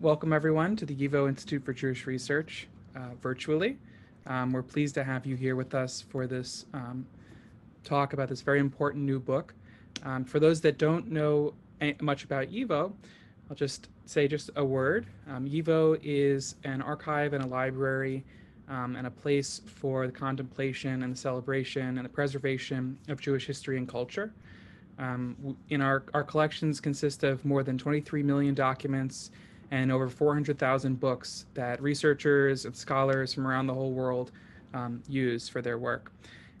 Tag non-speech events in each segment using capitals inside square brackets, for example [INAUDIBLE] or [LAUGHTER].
welcome everyone to the YIVO Institute for Jewish Research uh, virtually. Um, we're pleased to have you here with us for this um, talk about this very important new book. Um, for those that don't know much about YIVO, I'll just say just a word. Um, YIVO is an archive and a library um, and a place for the contemplation and the celebration and the preservation of Jewish history and culture. Um, in our, our collections consist of more than 23 million documents and over 400,000 books that researchers and scholars from around the whole world um, use for their work.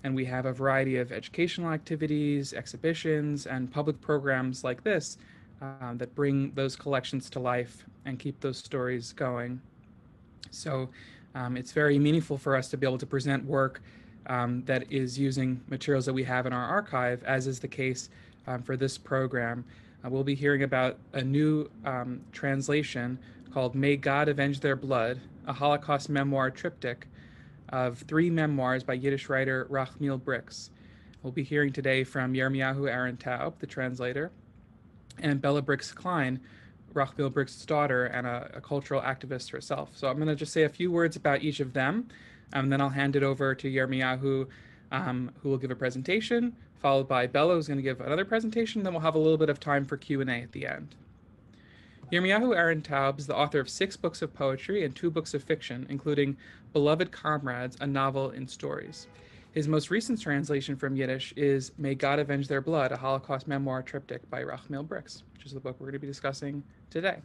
And we have a variety of educational activities, exhibitions, and public programs like this um, that bring those collections to life and keep those stories going. So um, it's very meaningful for us to be able to present work um, that is using materials that we have in our archive, as is the case um, for this program. Uh, we'll be hearing about a new um, translation called May God Avenge Their Blood, a Holocaust memoir triptych of three memoirs by Yiddish writer Rachmil Bryks. We'll be hearing today from Yermiyahu Ahron Taub, the translator, and Bella Bryks Klein, Rachmil Bryks's daughter and a, a, cultural activist herself. So I'm going to just say a few words about each of them, and then I'll hand it over to Yermiyahu, um, who will give a presentation, followed by Bella, who's going to give another presentation. Then we'll have a little bit of time for Q&A at the end. Yermiyahu Ahron Taub is the author of six books of poetry and two books of fiction, including Beloved Comrades, a novel in stories. His most recent translation from Yiddish is May God Avenge Their Blood, a Holocaust memoir triptych by Rachmil Bryks, which is the book we're going to be discussing today.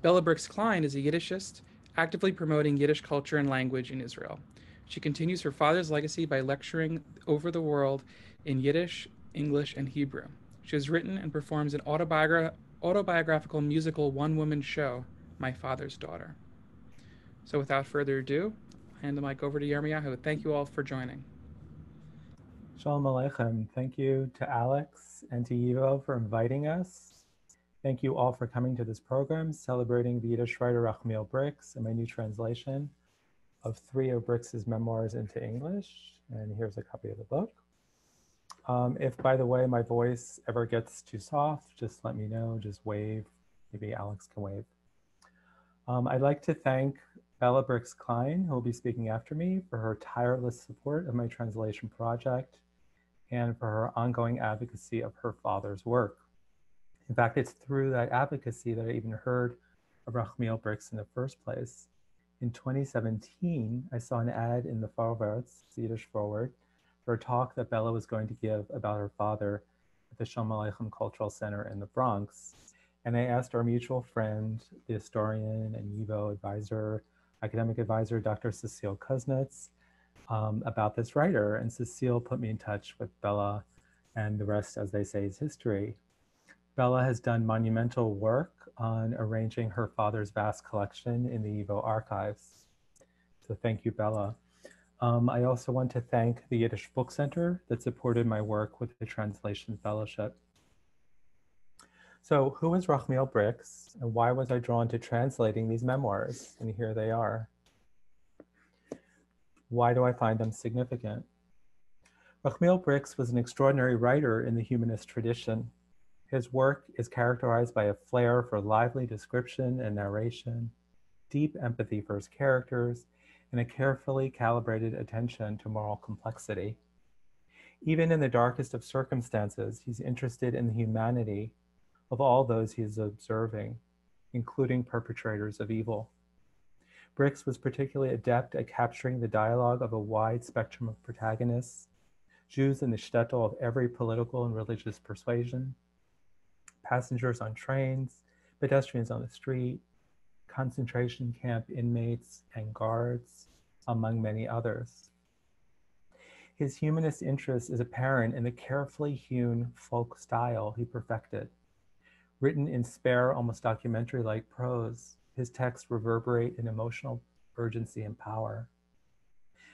Bella Bryks Klein is a Yiddishist, actively promoting Yiddish culture and language in Israel. She continues her father's legacy by lecturing over the world in Yiddish, English, and Hebrew. She has written and performs an autobiogra- autobiographical musical one woman show, My Father's Daughter. So without further ado, I'll hand the mic over to Yermiyahu. Thank you all for joining. Shalom Aleichem. Thank you to Alex and to YIVO for inviting us. Thank you all for coming to this program celebrating the Yiddish writer Rachmil Bryks and my new translation of three of Bryks's memoirs into English. And here's a copy of the book. Um, if, by the way, my voice ever gets too soft, just let me know, just wave. Maybe Alex can wave. Um, I'd like to thank Bella Bryks Klein, who will be speaking after me, for her tireless support of my translation project and for her ongoing advocacy of her father's work. In fact, it's through that advocacy that I even heard of Rachmil Bryks in the first place in 2017, I saw an ad in the Forverts, Yiddish Forward, for a talk that Bella was going to give about her father at the Shalom Aleichem Cultural Center in the Bronx. And I asked our mutual friend, the historian and YIVO advisor, academic advisor, Dr. Cecile Kuznitz, um, about this writer. And Cecile put me in touch with Bella, and the rest, as they say, is history. Bella has done monumental work on arranging her father's vast collection in the YIVO archives. So thank you, Bella. Um, I also want to thank the Yiddish Book Center that supported my work with the Translation Fellowship. So who is Rachmil Bryks and why was I drawn to translating these memoirs? And here they are. Why do I find them significant? Rachmil Bryks was an extraordinary writer in the humanist tradition. His work is characterized by a flair for lively description and narration, deep empathy for his characters, and a carefully calibrated attention to moral complexity. Even in the darkest of circumstances, he's interested in the humanity of all those he is observing, including perpetrators of evil. Bryks was particularly adept at capturing the dialogue of a wide spectrum of protagonists, Jews in the shtetl of every political and religious persuasion, passengers on trains, pedestrians on the street, concentration camp inmates and guards, among many others. His humanist interest is apparent in the carefully hewn folk style he perfected. Written in spare, almost documentary-like prose, his texts reverberate in emotional urgency and power.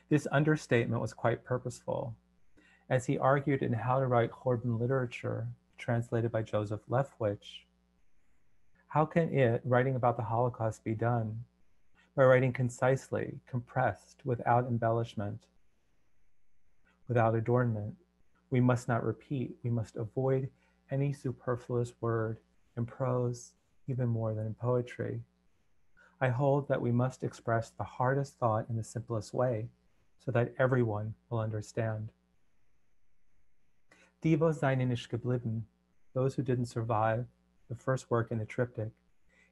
This understatement was quite purposeful. As he argued in How to Write Churban Literature, translated by Joseph Leftwich. How can it, writing about the Holocaust, be done? By writing concisely, compressed, without embellishment, without adornment. We must not repeat, we must avoid any superfluous word in prose even more than in poetry. I hold that we must express the hardest thought in the simplest way so that everyone will understand. Those who didn't survive, the first work in the triptych,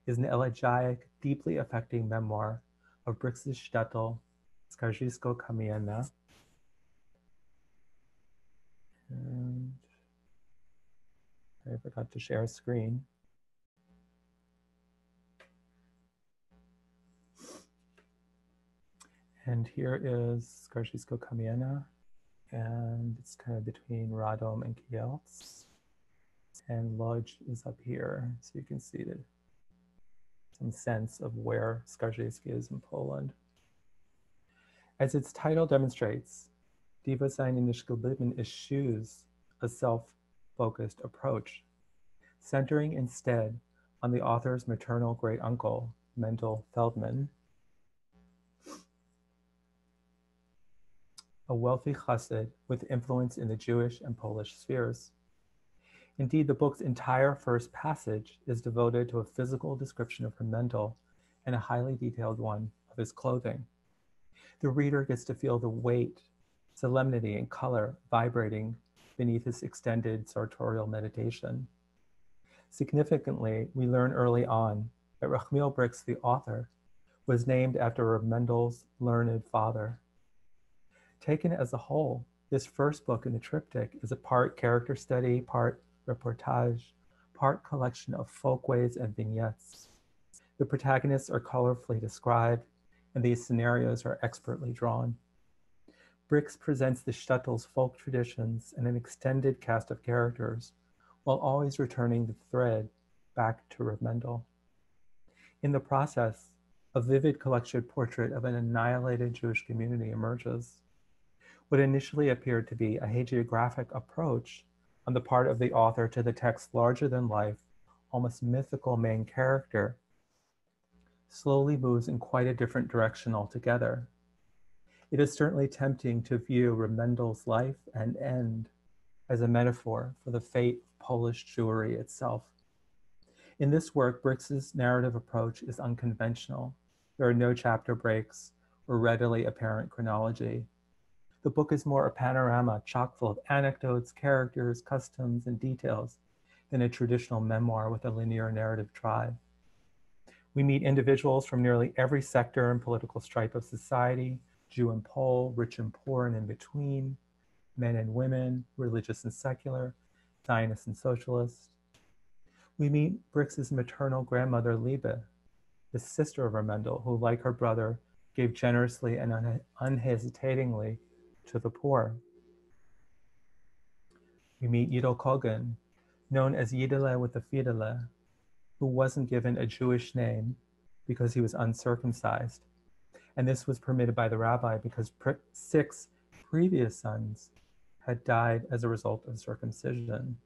is an elegiac, deeply affecting memoir of Bryks's shtetl, Skarżysko Kamienna. And I forgot to share a screen. And here is Skarżysko Kamienna, and it's kind of between Radom and Kielce. And Lodz is up here, so you can see the, some sense of where Skarżyski is in Poland. As its title demonstrates, wo seien nicht eschews a self-focused approach, centering instead on the author's maternal great uncle, Mendel Feldman, a wealthy chassid with influence in the Jewish and Polish spheres. Indeed, the book's entire first passage is devoted to a physical description of her Mendel and a highly detailed one of his clothing. The reader gets to feel the weight, solemnity, and color vibrating beneath his extended sartorial meditation. Significantly, we learn early on that Rachmil Bryks, the author, was named after Mendel's learned father. Taken as a whole, this first book in the triptych is a part character study, part reportage, part collection of folkways and vignettes. The protagonists are colorfully described, and these scenarios are expertly drawn. Bryks presents the shtetl's folk traditions and an extended cast of characters, while always returning the thread back to Reb Mendel. In the process, a vivid collection portrait of an annihilated Jewish community emerges. What initially appeared to be a hagiographic approach on the part of the author to the text's larger than life, almost mythical main character, slowly moves in quite a different direction altogether. It is certainly tempting to view Reb Mendel's life and end as a metaphor for the fate of Polish Jewry itself. In this work, Bryks's narrative approach is unconventional. There are no chapter breaks or readily apparent chronology. The book is more a panorama chock full of anecdotes, characters, customs, and details than a traditional memoir with a linear narrative drive. We meet individuals from nearly every sector and political stripe of society, Jew and Pole, rich and poor and in between, men and women, religious and secular, Zionist and socialist. We meet Bryks's maternal grandmother, Liebe, the sister of Mendel, who, like her brother, gave generously and un unhesitatingly to the poor. We meet Yido Kogan, known as Yidele with the Fidele, who wasn't given a Jewish name because he was uncircumcised. And this was permitted by the rabbi because six previous sons had died as a result of circumcision.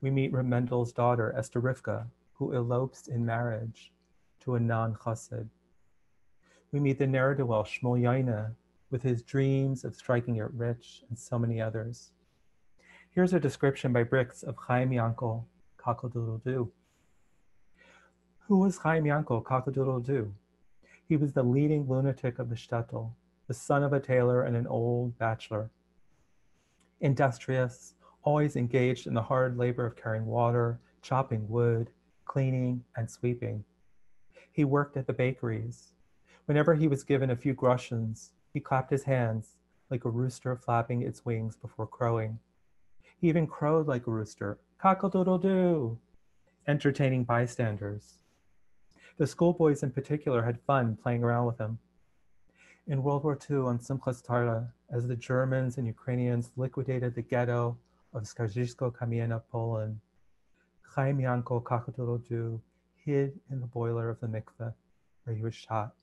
We meet Mendel's daughter, Esther Rivka, who elopes in marriage to a non-chassid. We meet the ne'er-do-well Shmuel Yaina, with his dreams of striking it rich and so many others. Here's a description by Bryks of Chaim Yankel, Cockle-Doodle-Doo. Who was Chaim Yankel, Cockle-Doodle-Doo? He was the leading lunatic of the shtetl, the son of a tailor and an old bachelor. Industrious, always engaged in the hard labor of carrying water, chopping wood, cleaning, and sweeping. He worked at the bakeries. Whenever he was given a few groshens, he clapped his hands like a rooster flapping its wings before crowing. He even crowed like a rooster, cockle-doodle-doo, entertaining bystanders. The schoolboys in particular had fun playing around with him. In World War II on Simchas Torah, as the Germans and Ukrainians liquidated the ghetto of Skarżysko Kamienna, Poland, Chaim Yankel Cockle-Doodle-Doo hid in the boiler of the mikveh where he was shot.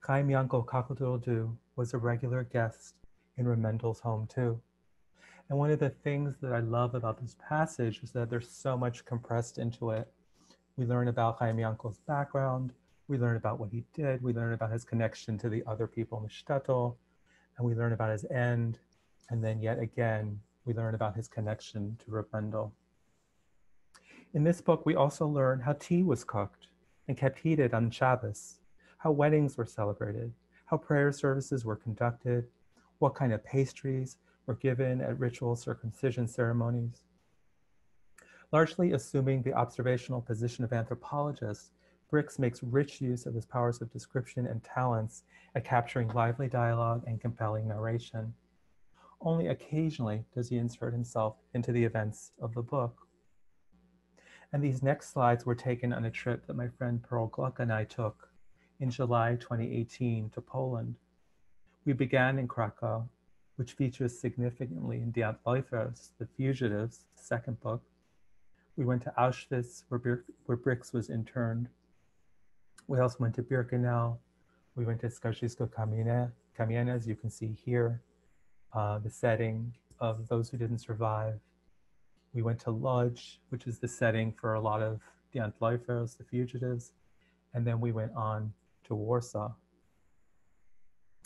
Chaim Yankel Cockle-Doodle-Doo was a regular guest in Reb Mendel's home too. And one of the things that I love about this passage is that there's so much compressed into it. We learn about Chaim Yankel's background, we learn about what he did, we learn about his connection to the other people in the shtetl, and we learn about his end, and then yet again, we learn about his connection to Reb. In this book, we also learn how tea was cooked and kept heated on Shabbos, how weddings were celebrated, how prayer services were conducted, what kind of pastries were given at ritual circumcision ceremonies. Largely assuming the observational position of anthropologists, Bryks makes rich use of his powers of description and talents at capturing lively dialogue and compelling narration. Only occasionally does he insert himself into the events of the book. And these next slides were taken on a trip that my friend Pearl Gluck and I took in July 2018 to Poland. We began in Krakow, which features significantly in Die Antläufers, The Fugitives, second book. We went to Auschwitz, where, where Bryks was interned. We also went to Birkenau. We went to Skarżysko Kamienna, as you can see here, uh, the setting of those who didn't survive. We went to Lodz, which is the setting for a lot of the Antläufers, the fugitives. And then we went on to Warsaw.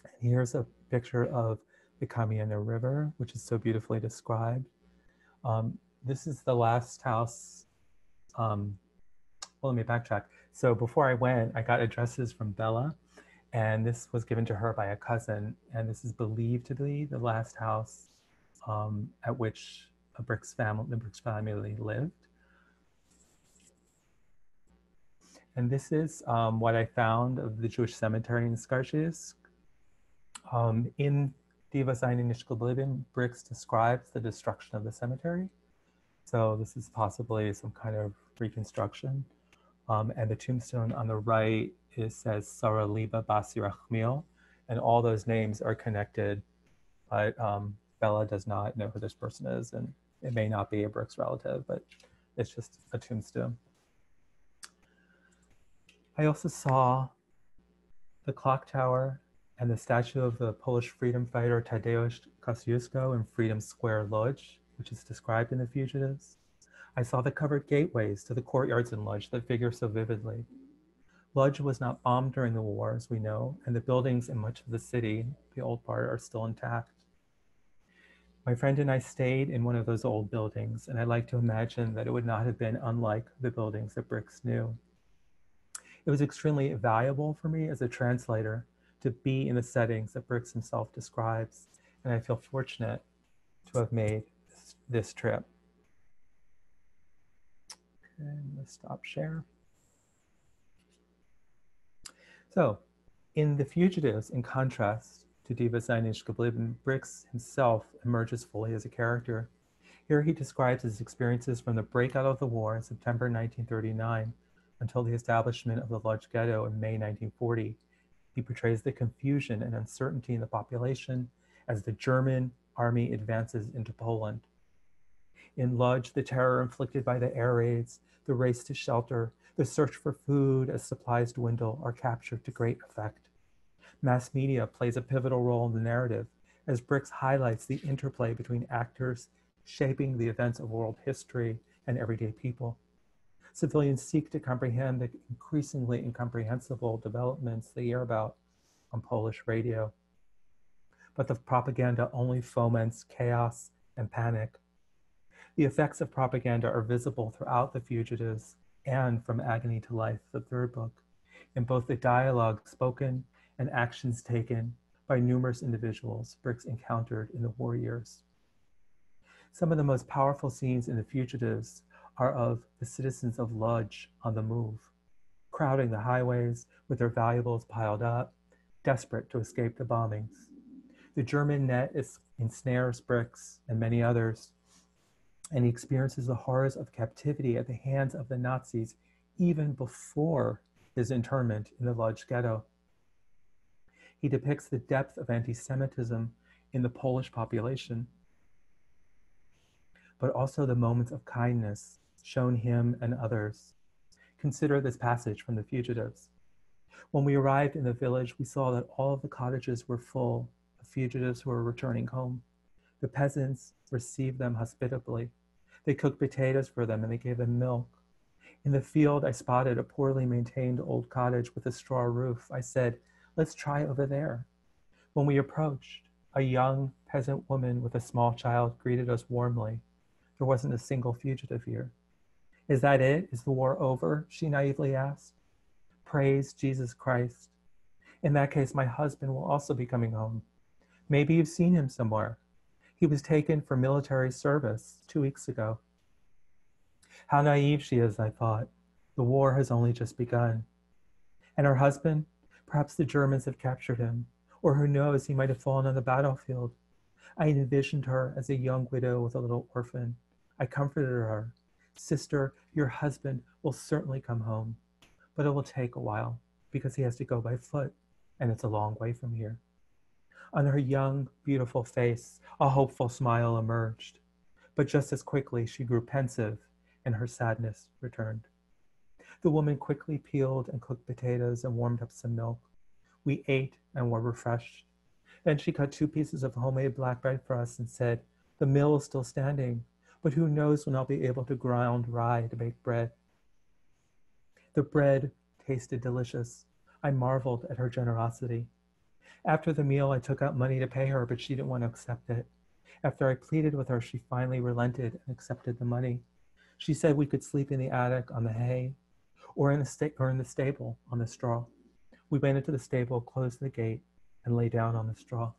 And here's a picture of the Kamienna River, which is so beautifully described. Um, this is the last house. Um, well, let me backtrack. So before I went, I got addresses from Bella, and this was given to her by a cousin. And this is believed to be the last house um, at which a family, the Bryks family lived. And this is um, what I found of the Jewish cemetery in Skarżysk. Um, in was eine nicht Bryks describes the destruction of the cemetery. So this is possibly some kind of reconstruction. Um, and the tombstone on the right is says Sarah Liba Basirachmiel, and all those names are connected, but um, Bella does not know who this person is, and it may not be a Bryks relative, but it's just a tombstone. I also saw the clock tower and the statue of the Polish freedom fighter Tadeusz Kosciuszko in Freedom Square Lodz, which is described in The Fugitives. I saw the covered gateways to the courtyards in Lodz that figure so vividly. Lodz was not bombed during the war, as we know, and the buildings in much of the city, the old part, are still intact. My friend and I stayed in one of those old buildings, and I like to imagine that it would not have been unlike the buildings that Bryks knew. It was extremely valuable for me as a translator to be in the settings that Bryks himself describes, and I feel fortunate to have made this, this trip. And let's stop share. So, in The Fugitives, in contrast to was eine nicht Bryks himself emerges fully as a character. Here he describes his experiences from the breakout of the war in September 1939 until the establishment of the Lodz Ghetto in May 1940. He portrays the confusion and uncertainty in the population as the German army advances into Poland. In Lodz, the terror inflicted by the air raids, the race to shelter, the search for food as supplies dwindle are captured to great effect. Mass media plays a pivotal role in the narrative as Bryks highlights the interplay between actors shaping the events of world history and everyday people. Civilians seek to comprehend the increasingly incomprehensible developments they hear about on Polish radio. But the propaganda only foments chaos and panic the effects of propaganda are visible throughout The Fugitives and From Agony to Life, the third book, in both the dialogue spoken and actions taken by numerous individuals Bryks encountered in the war years. Some of the most powerful scenes in The Fugitives are of the citizens of Lodz on the move, crowding the highways with their valuables piled up, desperate to escape the bombings. The German net ensnares Bryks and many others and he experiences the horrors of captivity at the hands of the Nazis even before his internment in the Lodz ghetto. He depicts the depth of anti Semitism in the Polish population, but also the moments of kindness shown him and others. Consider this passage from The Fugitives. When we arrived in the village, we saw that all the cottages were full of fugitives who were returning home. The peasants received them hospitably they cooked potatoes for them and they gave them milk. In the field, I spotted a poorly maintained old cottage with a straw roof. I said, Let's try over there. When we approached, a young peasant woman with a small child greeted us warmly. There wasn't a single fugitive here. Is that it? Is the war over? She naively asked. Praise Jesus Christ. In that case, my husband will also be coming home. Maybe you've seen him somewhere. He was taken for military service two weeks ago. How naive she is, I thought. The war has only just begun. And her husband? Perhaps the Germans have captured him. Or who knows, he might have fallen on the battlefield. I envisioned her as a young widow with a little orphan. I comforted her. Sister, your husband will certainly come home, but it will take a while because he has to go by foot, and it's a long way from here. On her young, beautiful face, a hopeful smile emerged, but just as quickly she grew pensive and her sadness returned. The woman quickly peeled and cooked potatoes and warmed up some milk. We ate and were refreshed. Then she cut two pieces of homemade black bread for us and said, The mill is still standing, but who knows when I'll be able to ground rye to bake bread. The bread tasted delicious. I marveled at her generosity. After the meal, I took out money to pay her, but she didn't want to accept it. After I pleaded with her, she finally relented and accepted the money. She said we could sleep in the attic on the hay or in sta- or in the stable on the straw. We went into the stable, closed the gate, and lay down on the straw.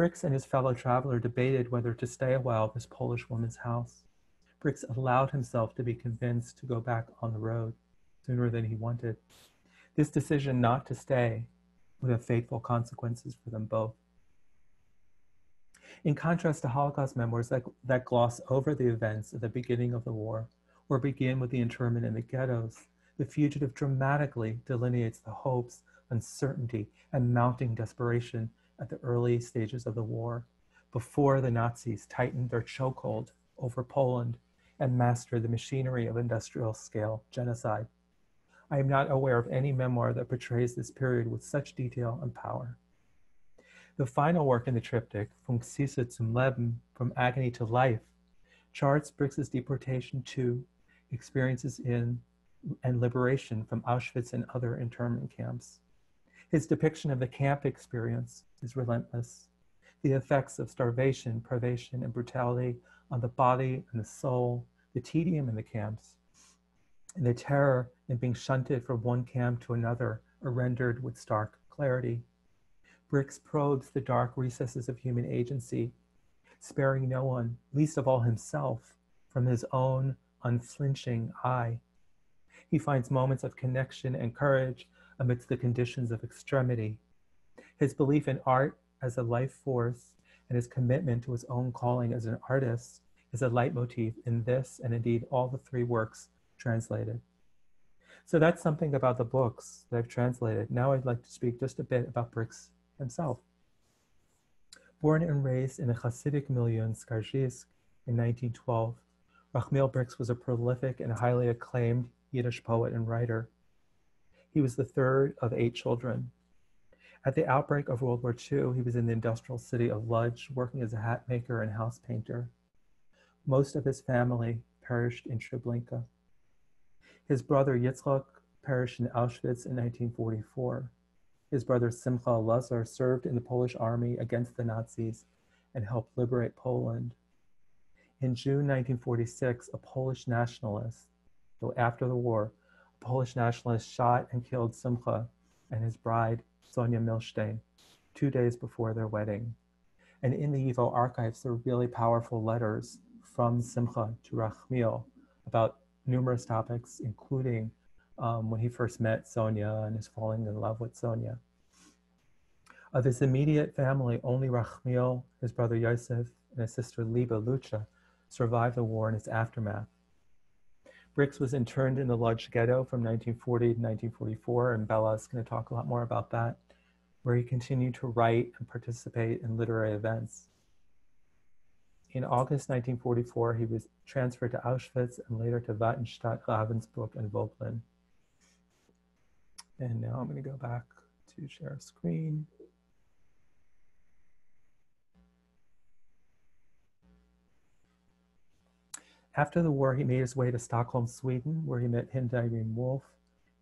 Bryks and his fellow traveler debated whether to stay a while at this Polish woman's house. Bryks allowed himself to be convinced to go back on the road sooner than he wanted. This decision not to stay would have fateful consequences for them both. In contrast to Holocaust memoirs that, that gloss over the events at the beginning of the war or begin with the internment in the ghettos, the fugitive dramatically delineates the hopes, uncertainty, and mounting desperation at the early stages of the war, before the Nazis tightened their chokehold over Poland and mastered the machinery of industrial scale genocide. I am not aware of any memoir that portrays this period with such detail and power. The final work in the triptych, Gesichter zum Leben, From Agony to Life, charts Bryks's deportation to experiences in and liberation from Auschwitz and other internment camps. His depiction of the camp experience is relentless. The effects of starvation, privation, and brutality on the body and the soul, the tedium in the camps, and the terror in being shunted from one camp to another are rendered with stark clarity. Bryks probes the dark recesses of human agency, sparing no one, least of all himself, from his own unflinching eye. He finds moments of connection and courage amidst the conditions of extremity. His belief in art as a life force and his commitment to his own calling as an artist is a leitmotif in this and indeed all the three works translated. So that's something about the books that I've translated. Now I'd like to speak just a bit about Bryks himself. Born and raised in a Hasidic milieu in Skarżysk in 1912, Rachmil Bryks was a prolific and highly acclaimed Yiddish poet and writer. He was the third of eight children. At the outbreak of World War II, he was in the industrial city of Lodz, working as a hat maker and house painter. Most of his family perished in Treblinka. His brother Yitzhak perished in Auschwitz in 1944. His brother Simcha Lazar served in the Polish army against the Nazis and helped liberate Poland. In June 1946, a Polish nationalist, though after the war, Polish nationalist shot and killed Simcha and his bride, Sonia Milstein, two days before their wedding. And in the YIVO archives, there are really powerful letters from Simcha to Rachmil about numerous topics, including um, when he first met Sonia and his falling in love with Sonia. Of his immediate family, only Rachmil, his brother Yosef, and his sister Liba Lucha survived the war and its aftermath. Bryks was interned in the Lodz ghetto from 1940 to 1944, and Bella is going to talk a lot more about that, where he continued to write and participate in literary events. In August 1944, he was transferred to Auschwitz and later to Watenstedt, Ravensbrück, and Wöbbelin. And now I'm going to go back to share a screen. After the war, he made his way to Stockholm, Sweden, where he met Hilda Irene Wolf.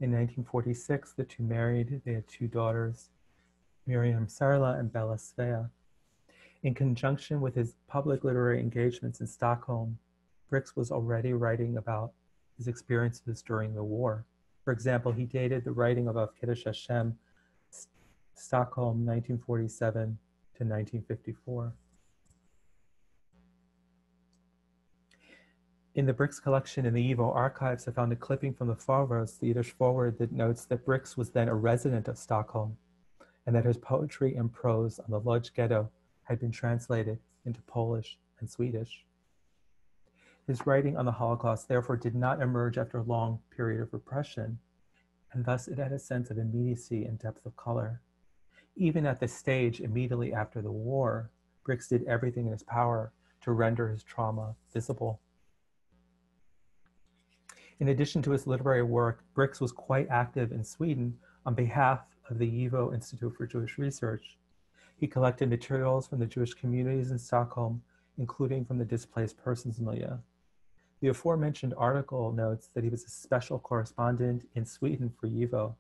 In 1946, the two married. They had two daughters, Miriam Sarla and Bella Svea. In conjunction with his public literary engagements in Stockholm, Bryks was already writing about his experiences during the war. For example, he dated the writing of Av Kiddush Hashem, Stockholm, 1947 to 1954. In the Bryks collection in the YIVO archives, I found a clipping from the Forwards, the Yiddish forward, that notes that Bryks was then a resident of Stockholm and that his poetry and prose on the Lodz ghetto had been translated into Polish and Swedish. His writing on the Holocaust therefore did not emerge after a long period of repression, and thus it had a sense of immediacy and depth of color. Even at this stage, immediately after the war, Bryks did everything in his power to render his trauma visible. In addition to his literary work, Bryks was quite active in Sweden on behalf of the YIVO Institute for Jewish Research. He collected materials from the Jewish communities in Stockholm, including from the displaced persons milieu. The aforementioned article notes that he was a special correspondent in Sweden for YIVO.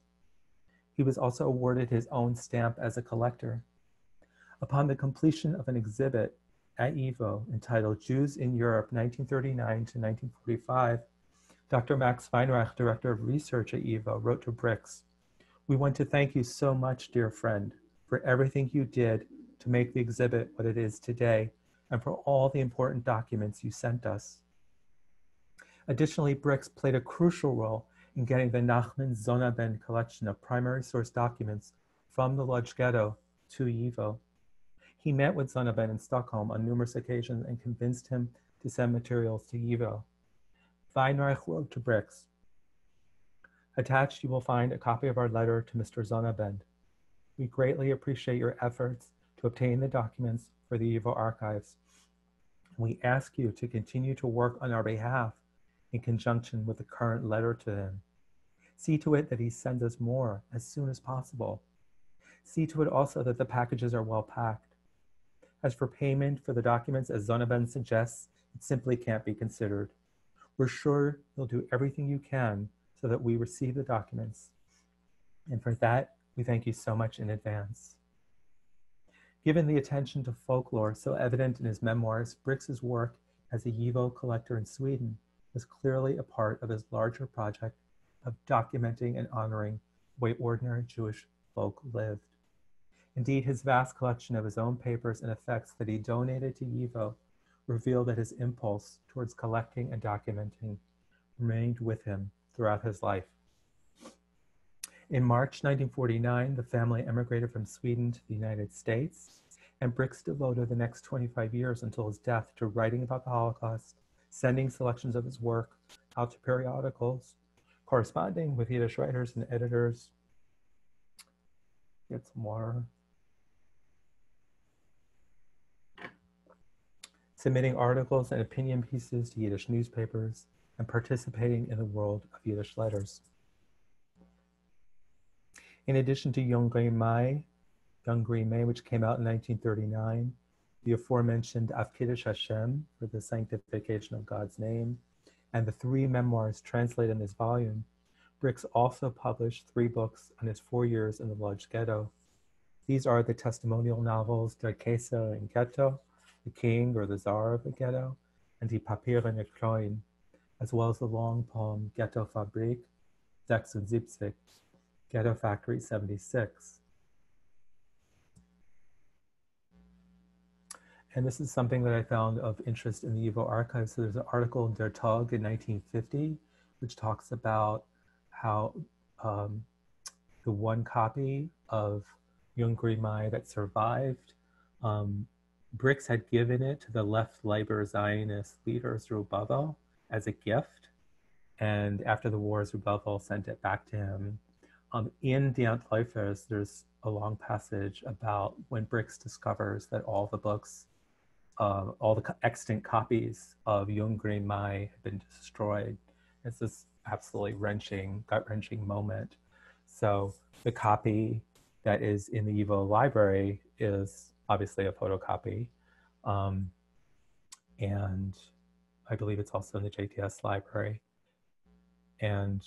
He was also awarded his own stamp as a collector. Upon the completion of an exhibit at YIVO entitled Jews in Europe 1939 to 1945, Dr. Max Weinreich, Director of Research at YIVO, wrote to Bryks, We want to thank you so much, dear friend, for everything you did to make the exhibit what it is today and for all the important documents you sent us. Additionally, Bryks played a crucial role in getting the Nachman Zonabend collection of primary source documents from the Lodz ghetto to YIVO. He met with Zonabend in Stockholm on numerous occasions and convinced him to send materials to YIVO. Weinreich wrote to Bryks. Attached, you will find a copy of our letter to Mr. Zonabend. We greatly appreciate your efforts to obtain the documents for the YIVO archives. We ask you to continue to work on our behalf in conjunction with the current letter to him. See to it that he sends us more as soon as possible. See to it also that the packages are well packed. As for payment for the documents, as Zonabend suggests, it simply can't be considered. We're sure you'll do everything you can so that we receive the documents. And for that, we thank you so much in advance. Given the attention to folklore so evident in his memoirs, Bryks's work as a YIVO collector in Sweden was clearly a part of his larger project of documenting and honoring the way ordinary Jewish folk lived. Indeed, his vast collection of his own papers and effects that he donated to YIVO revealed that his impulse towards collecting and documenting remained with him throughout his life. In March 1949, the family emigrated from Sweden to the United States, and Bryks devoted the next 25 years until his death to writing about the Holocaust sending selections of his work out to periodicals, corresponding with Yiddish writers and editors. Get some water. Submitting articles and opinion pieces to Yiddish newspapers and participating in the world of Yiddish letters. In addition to Yungri Mai, Yungri Mai, which came out in 1939, the aforementioned Av Kiddush Hashem for the sanctification of God's name, and the three memoirs translated in this volume, Bryks also published three books on his four years in the Lodz ghetto. These are the testimonial novels Der Kaiser in Ghetto, The King or the czar of the Ghetto, and Die Papierene Kroin, as well as the long poem Ghetto Fabrik 76, Ghetto Factory 76. And this is something that I found of interest in the YIVO archives. So there's an article in Der Tag in 1950, which talks about how um, the one copy of Mai that survived, um, Bryks had given it to the left Labor Zionist leader Zerubavel as a gift. And after the war, Zerubavel sent it back to him. Um, in Die Antläufers, there's a long passage about when Bryks discovers that all the books uh, all the extant copies of Jungri Mai have been destroyed. It's this absolutely wrenching, gut wrenching moment. So the copy that is in the YIVO library is obviously a photocopy. Um, and I believe it's also in the JTS library. And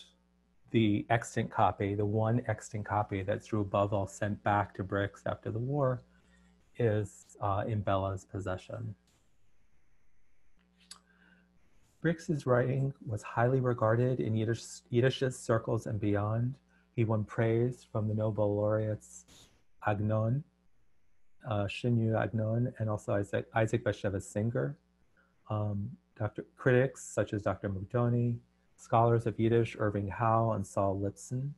the extant copy, the one extant copy that Zerubavel sent back to Bryks after the war, is uh, in Bella's possession. Bryks's writing was highly regarded in Yiddish, circles and beyond. He won praise from the Nobel laureates Agnon, uh, Shinyu Agnon, and also Isaac, Isaac Bashevis Singer. Um, Dr. Critics such as Dr. Mukdoni, scholars of Yiddish, Irving Howe, and Sol Liptzin.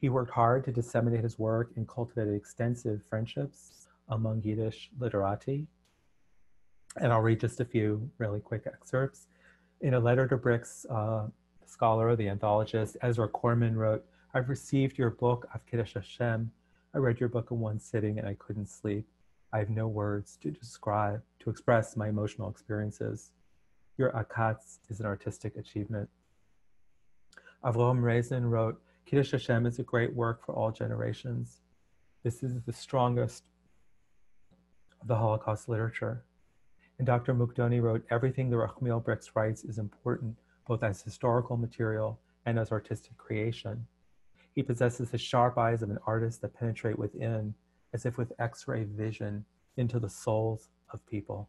He worked hard to disseminate his work and cultivated extensive friendships among Yiddish literati. And I'll read just a few really quick excerpts. In a letter to Bryks, uh, scholar, the anthologist, Ezra Korman wrote, I've received your book of Kiddush Hashem. I read your book in one sitting and I couldn't sleep. I have no words to describe, to express my emotional experiences. Your Akatz is an artistic achievement. Avrom Reyzen wrote, Kiddush Hashem is a great work for all generations. This is the strongest of the Holocaust literature. And Dr. Mukdoni wrote, everything the Rachmil Bryks writes is important, both as historical material and as artistic creation. He possesses the sharp eyes of an artist that penetrate within, as if with X-ray vision, into the souls of people.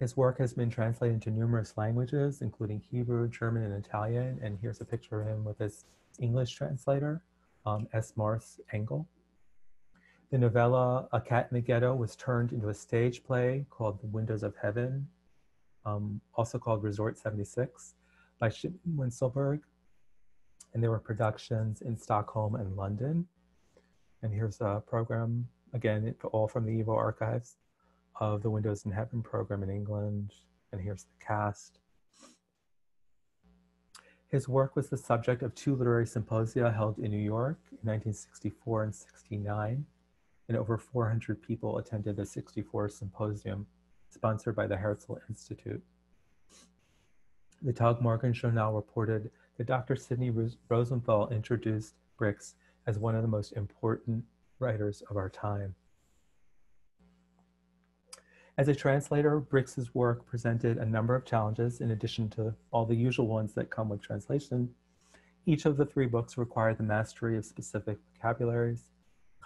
His work has been translated into numerous languages, including Hebrew, German, and Italian. And here's a picture of him with his English translator, um, S. Morris Engel. The novella A Cat in the Ghetto was turned into a stage play called The Windows of Heaven, um, also called Resort 76, by Shimon Wincelberg. And there were productions in Stockholm and London. And here's a program, again, all from the YIVO archives of the Windows in Heaven program in England. And here's the cast. His work was the subject of two literary symposia held in New York in 1964 and 69, and over 400 people attended the 64 symposium sponsored by the Herzl Institute. The Tag Morgen Journal reported that Dr. Sidney Rosenthal introduced Bryks as one of the most important writers of our time. As a translator, Bryks's work presented a number of challenges in addition to all the usual ones that come with translation. Each of the three books required the mastery of specific vocabularies,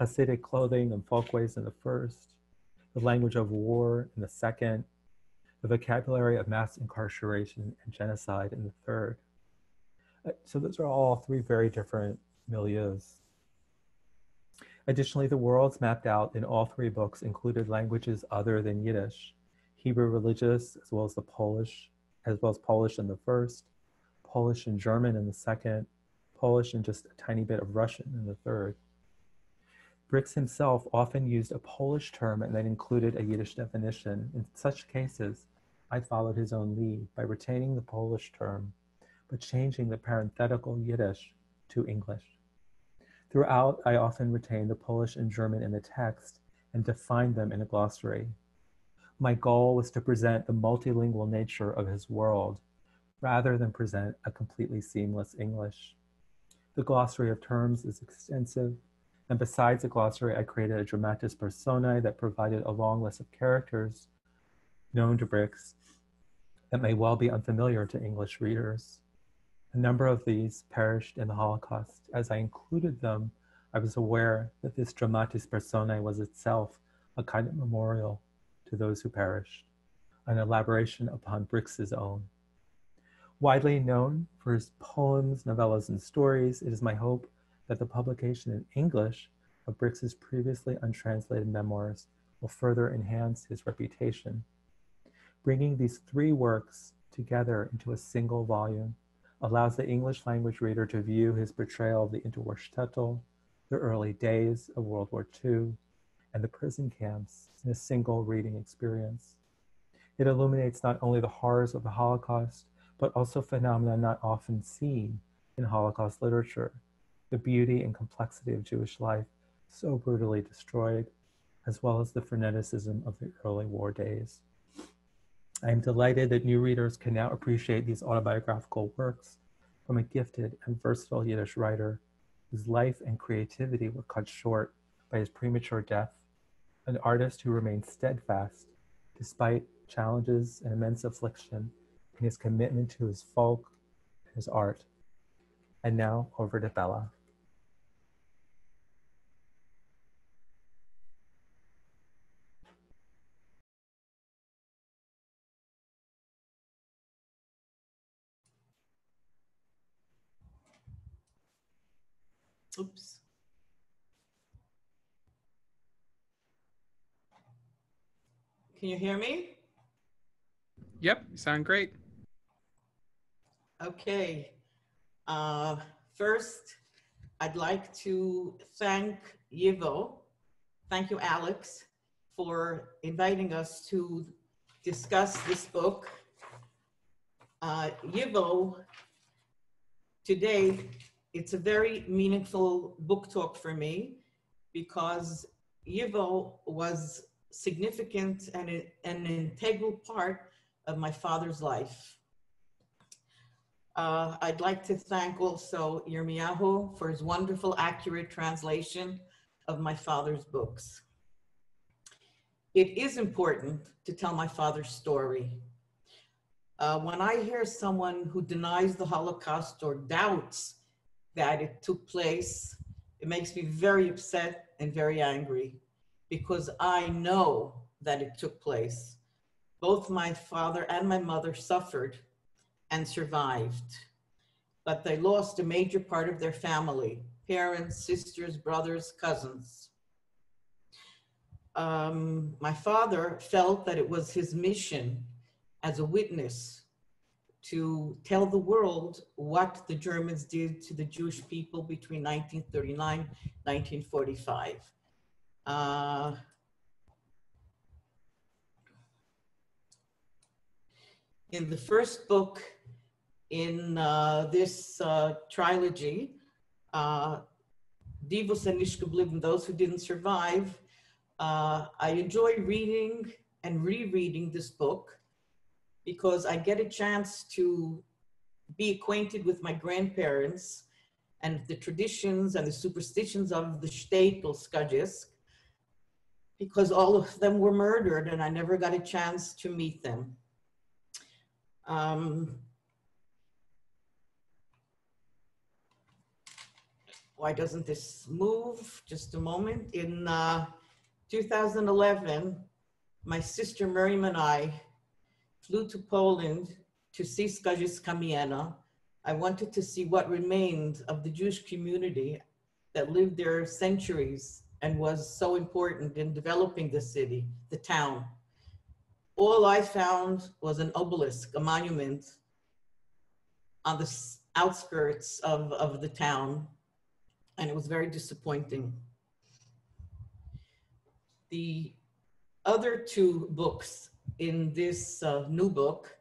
Hasidic clothing and folkways in the first, the language of war in the second, the vocabulary of mass incarceration and genocide in the third. Uh, so those are all three very different milieus. Additionally, the worlds mapped out in all three books included languages other than Yiddish, Hebrew religious, as well as the Polish, as well as Polish in the first, Polish and German in the second, Polish and just a tiny bit of Russian in the third. Bryks himself often used a Polish term and then included a Yiddish definition. In such cases, I followed his own lead by retaining the Polish term, but changing the parenthetical Yiddish to English. Throughout, I often retained the Polish and German in the text and defined them in a glossary. My goal was to present the multilingual nature of his world rather than present a completely seamless English. The glossary of terms is extensive, and besides the glossary, I created a dramatis personae that provided a long list of characters known to Bryks that may well be unfamiliar to English readers. A number of these perished in the Holocaust. As I included them, I was aware that this dramatis personae was itself a kind of memorial to those who perished, an elaboration upon Bryks's own. Widely known for his poems, novellas, and stories, it is my hope that the publication in English of Bryks's previously untranslated memoirs will further enhance his reputation. Bringing these three works together into a single volume allows the English language reader to view his portrayal of the interwar shtetl, the early days of World War II, and the prison camps in a single reading experience. It illuminates not only the horrors of the Holocaust, but also phenomena not often seen in Holocaust literature, the beauty and complexity of Jewish life so brutally destroyed, as well as the freneticism of the early war days. I am delighted that new readers can now appreciate these autobiographical works from a gifted and versatile Yiddish writer whose life and creativity were cut short by his premature death, an artist who remained steadfast despite challenges and immense affliction in his commitment to his folk and his art. And now over to Bella. Oops. Can you hear me? Yep, you sound great. Okay. Uh, first, I'd like to thank Yivo. Thank you, Alex, for inviting us to discuss this book. Uh, Yivo, today, it's a very meaningful book talk for me because Yivo was significant and an integral part of my father's life. Uh, I'd like to thank also Yermiyahu for his wonderful, accurate translation of my father's books. It is important to tell my father's story. Uh, when I hear someone who denies the Holocaust or doubts that it took place, it makes me very upset and very angry because I know that it took place. Both my father and my mother suffered and survived. But they lost a major part of their family parents, sisters, brothers, cousins. Um, my father felt that it was his mission as a witness to tell the world what the Germans did to the Jewish people between 1939 1945. Uh, in the first book in uh, this uh, trilogy, uh, Divos and those who didn't survive, uh, I enjoy reading and rereading this book because I get a chance to be acquainted with my grandparents and the traditions and the superstitions of the state or Skarżysk because all of them were murdered and I never got a chance to meet them. Um, why doesn't this move? Just a moment. In uh, 2011, my sister Miriam and I flew to Poland to see Skarżysko Kamienna. I wanted to see what remained of the Jewish community that lived there centuries and was so important in developing the city, the town. All I found was an obelisk, a monument on the outskirts of, of the town, and it was very disappointing. The other two books in this uh, new book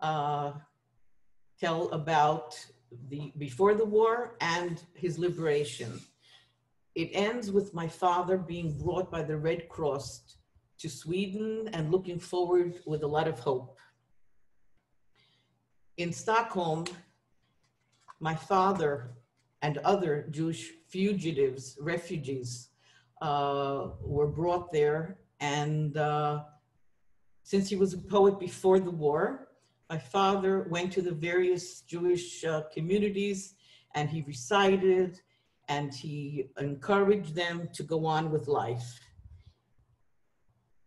uh, tell about the before the war and his liberation. It ends with my father being brought by the Red Cross to Sweden and looking forward with a lot of hope. In Stockholm, my father and other Jewish fugitives, refugees, uh, were brought there. And uh, since he was a poet before the war, my father went to the various Jewish uh, communities and he recited and he encouraged them to go on with life.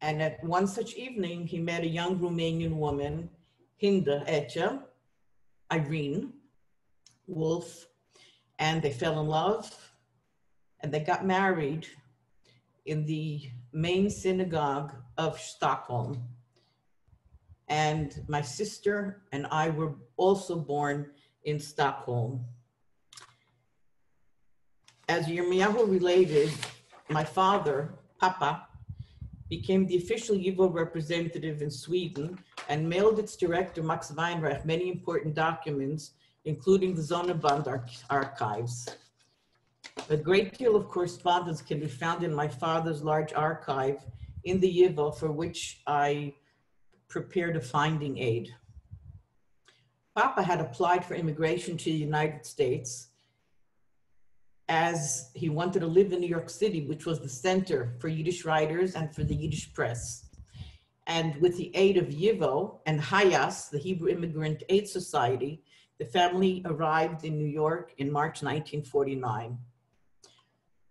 And at one such evening, he met a young Romanian woman, Hinda Etcha, Irene Wolf, and they fell in love and they got married in the main synagogue of Stockholm. And my sister and I were also born in Stockholm. As Yermiyahu related, my father, Papa, became the official YIVO representative in Sweden and mailed its director, Max Weinreich, many important documents, including the Zonneband arch- archives. A great deal of correspondence can be found in my father's large archive in the YIVO, for which I prepared a finding aid. Papa had applied for immigration to the United States as he wanted to live in New York City, which was the center for Yiddish writers and for the Yiddish press. And with the aid of YIVO and HIAS, the Hebrew Immigrant Aid Society, the family arrived in New York in March 1949.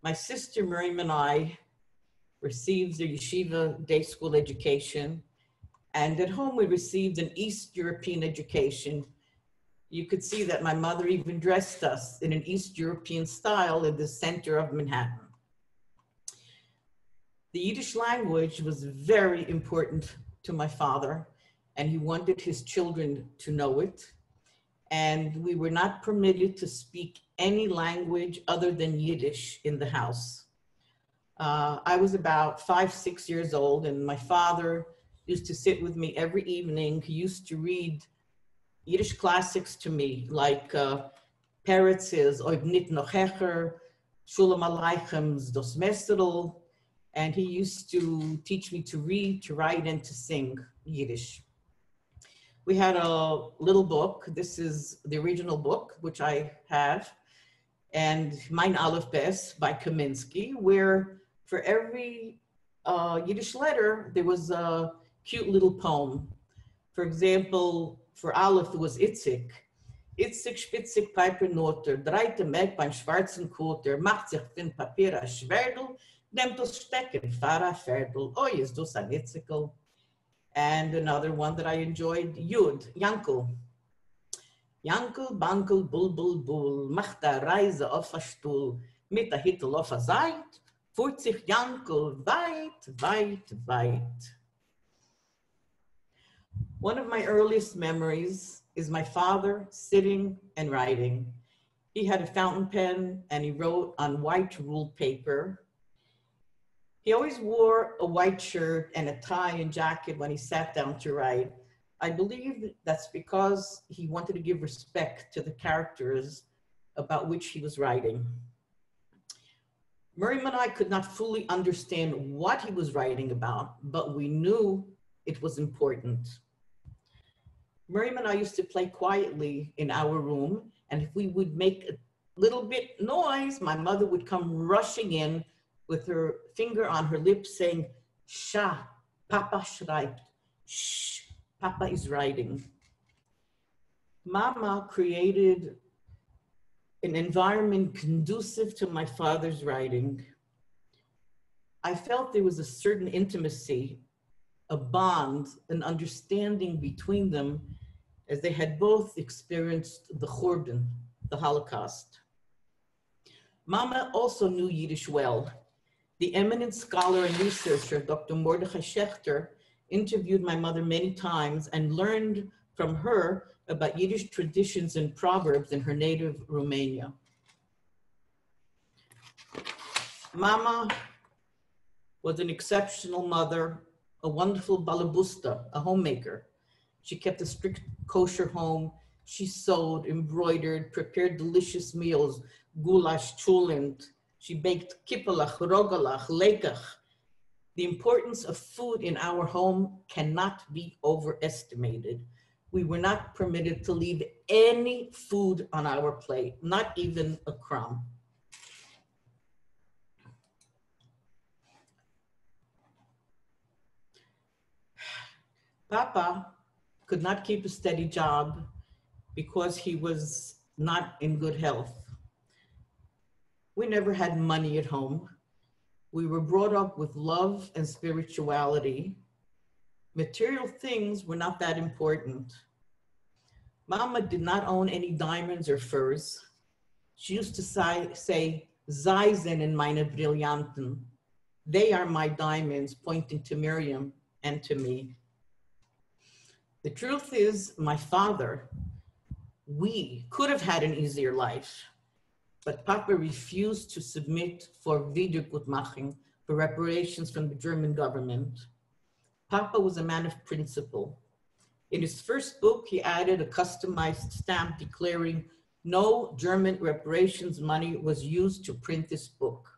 My sister Miriam and I received a yeshiva day school education. And at home, we received an East European education You could see that my mother even dressed us in an East European style in the center of Manhattan. The Yiddish language was very important to my father, and he wanted his children to know it. And we were not permitted to speak any language other than Yiddish in the house. Uh, I was about five, six years old, and my father used to sit with me every evening. He used to read Yiddish classics to me, like uh, Peretz's Oib Nit Nochecher, Sholem Aleichem's Dos Messerl, and he used to teach me to read, to write, and to sing Yiddish. We had a little book. This is the original book, which I have, and Mein Aleph Bes by Kaminsky, where for every uh, Yiddish letter, there was a cute little poem. For example, for Aleph, was Itzik. Itzik spitzig Piper Noter, dreite Meg beim schwarzen Koter, macht sich fin Papier a Schwerdel, nimmt das Stecken, Fara Ferdel, oh, is an Itzikel. And another one that I enjoyed, Yud, Yankel. Yankel, Bankel, Bull, Bull, macht a Reise auf a Stuhl, mit a Hittel auf a Seit, fuhrt sich Yankel weit, weit, weit. One of my earliest memories is my father sitting and writing. He had a fountain pen and he wrote on white ruled paper. He always wore a white shirt and a tie and jacket when he sat down to write. I believe that's because he wanted to give respect to the characters about which he was writing. Miriam and I could not fully understand what he was writing about, but we knew it was important. Miriam and I used to play quietly in our room, and if we would make a little bit noise, my mother would come rushing in with her finger on her lips saying, Sha, Papa schreibt. Shh, Papa is writing. Mama created an environment conducive to my father's writing. I felt there was a certain intimacy, a bond, an understanding between them as they had both experienced the Churban, the Holocaust. Mama also knew Yiddish well. The eminent scholar and researcher, Dr. Mordechai Schaechter, interviewed my mother many times and learned from her about Yiddish traditions and proverbs in her native Romania. Mama was an exceptional mother, a wonderful balabusta, a homemaker. She kept a strict kosher home. She sewed, embroidered, prepared delicious meals, goulash, chulent. She baked kippelach, rogalach, lekach. The importance of food in our home cannot be overestimated we were not permitted to leave any food on our plate, not even a crumb. Papa could not keep a steady job because he was not in good health. We never had money at home. We were brought up with love and spirituality material things were not that important. Mama did not own any diamonds or furs. She used to say, say in meine Brillanten. They are my diamonds, pointing to Miriam and to me. The truth is, my father, we could have had an easier life, but Papa refused to submit for Wiedergutmachung, for reparations from the German government. Papa was a man of principle. In his first book, he added a customized stamp declaring no German reparations money was used to print this book.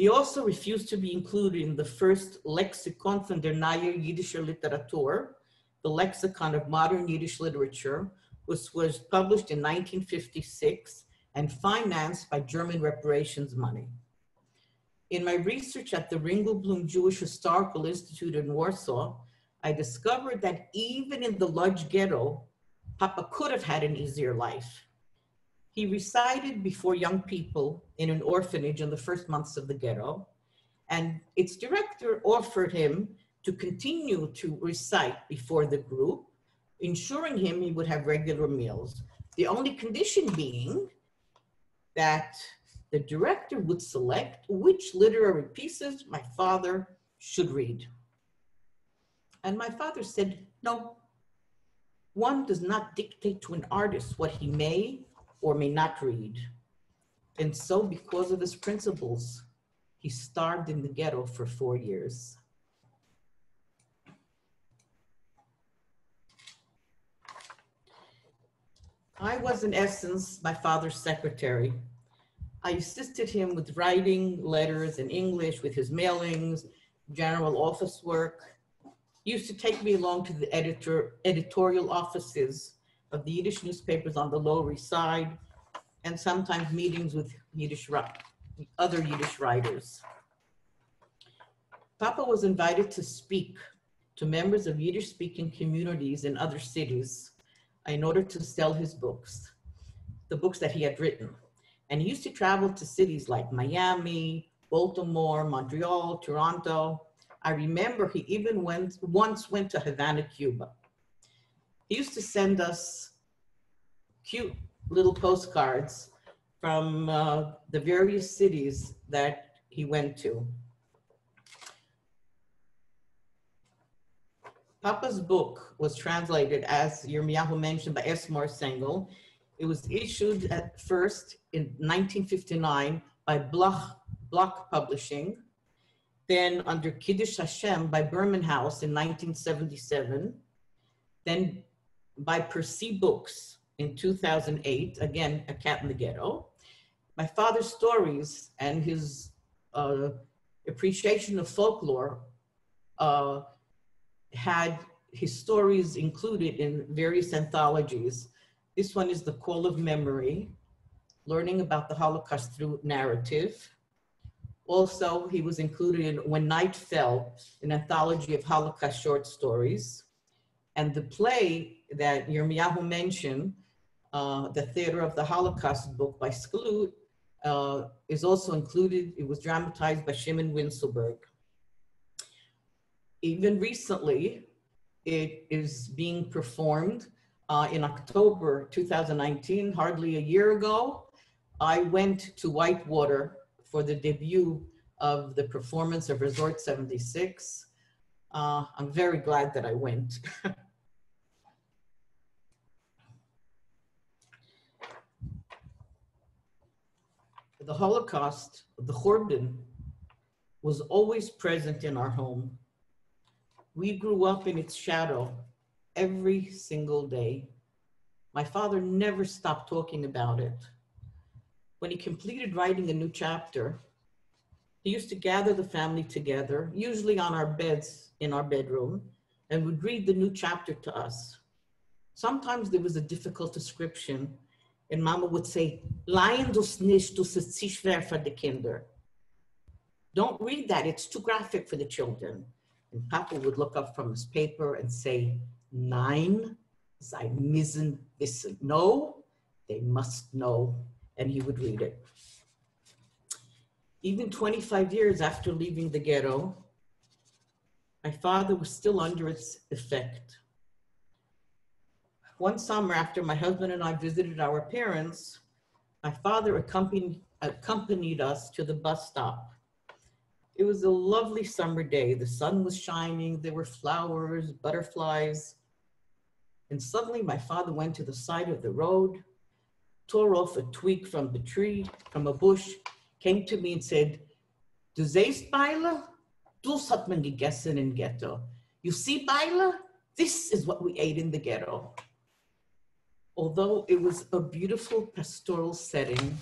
He also refused to be included in the first Lexikon von der Neue Jiddischer Literatur, the lexicon of modern Yiddish literature, which was published in 1956 and financed by German reparations money. In my research at the Ringelblum Jewish Historical Institute in Warsaw, I discovered that even in the Lodz ghetto, Papa could have had an easier life. He recited before young people in an orphanage in the first months of the ghetto, and its director offered him to continue to recite before the group, ensuring him he would have regular meals. The only condition being that the director would select which literary pieces my father should read. And my father said, no, one does not dictate to an artist what he may or may not read. And so, because of his principles, he starved in the ghetto for four years. I was, in essence, my father's secretary. I assisted him with writing letters in English, with his mailings, general office work. He used to take me along to the editor, editorial offices of the Yiddish newspapers on the Lower East Side, and sometimes meetings with Yiddish, other Yiddish writers. Papa was invited to speak to members of Yiddish speaking communities in other cities in order to sell his books, the books that he had written. And he used to travel to cities like Miami, Baltimore, Montreal, Toronto. I remember he even went once went to Havana, Cuba. He used to send us cute little postcards from uh, the various cities that he went to. Papa's book was translated, as Yermiyahu mentioned, by Esmar Sengel. It was issued at first in 1959 by Bloch, Bloch Publishing, then under Kiddush Hashem by Behrman House in 1977, then by Percy Books in 2008, again, A Cat in the Ghetto. My father's stories and his uh, appreciation of folklore uh, had his stories included in various anthologies. This one is The Call of Memory, learning about the Holocaust through narrative. Also, he was included in When Night Fell, an anthology of Holocaust short stories. And the play that Yermiyahu mentioned, uh, The Theater of the Holocaust book by Skloot, uh, is also included. It was dramatized by Shimon Wincelberg even recently, it is being performed uh, in October 2019, hardly a year ago. I went to Whitewater for the debut of the performance of Resort 76. Uh, I'm very glad that I went. [LAUGHS] the Holocaust, the Khorban, was always present in our home. We grew up in its shadow every single day. My father never stopped talking about it. When he completed writing a new chapter, he used to gather the family together, usually on our beds in our bedroom, and would read the new chapter to us. Sometimes there was a difficult description, and Mama would say, Laien dus nicht, dus ist schwer für die Kinder. Don't read that, it's too graphic for the children. And Papa would look up from his paper and say, Nine, sei müssen wissen. No, they must know. And he would read it. Even 25 years after leaving the ghetto, my father was still under its effect. One summer after my husband and I visited our parents, my father accompanied, accompanied us to the bus stop. It was a lovely summer day. The sun was shining, there were flowers, butterflies. And suddenly my father went to the side of the road, tore off a twig from the tree, from a bush, came to me and said, Du siehst, Beile? Das hat man gegessen in Ghetto. You see, Beile? This is what we ate in the ghetto. Although it was a beautiful pastoral setting,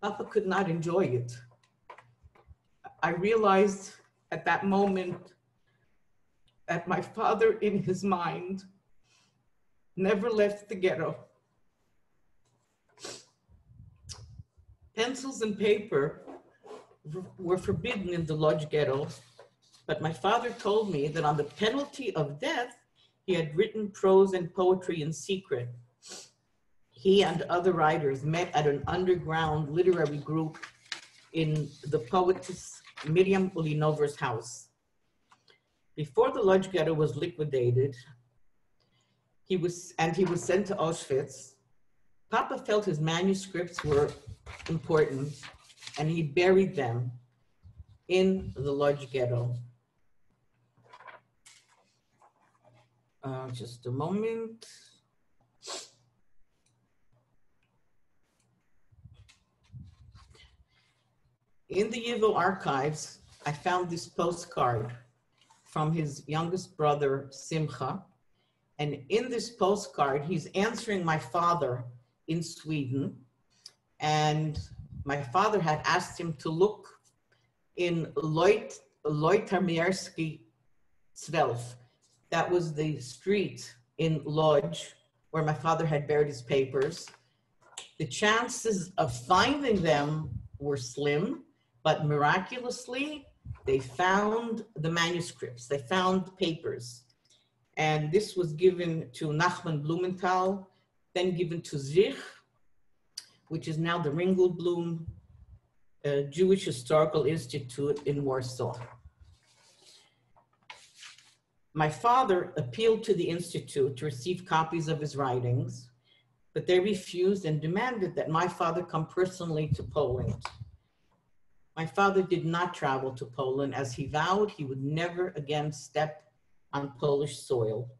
Papa could not enjoy it. I realized at that moment that my father, in his mind, never left the ghetto. Pencils and paper were forbidden in the Lodz ghetto, but my father told me that on the penalty of death, he had written prose and poetry in secret. He and other writers met at an underground literary group in the poetess Miriam Ulinover's house. Before the Lodz ghetto was liquidated, He was, and he was sent to Auschwitz. Papa felt his manuscripts were important and he buried them in the Lodz ghetto. Uh, just a moment. In the Yivo archives, I found this postcard from his youngest brother, Simcha. And in this postcard, he's answering my father in Sweden. And my father had asked him to look in Leut, Leutermiersky 12. That was the street in Lodz where my father had buried his papers. The chances of finding them were slim, but miraculously, they found the manuscripts, they found papers. And this was given to Nachman Blumenthal, then given to Zich, which is now the Ringelblum uh, Jewish Historical Institute in Warsaw. My father appealed to the Institute to receive copies of his writings, but they refused and demanded that my father come personally to Poland. My father did not travel to Poland as he vowed he would never again step on Polish soil.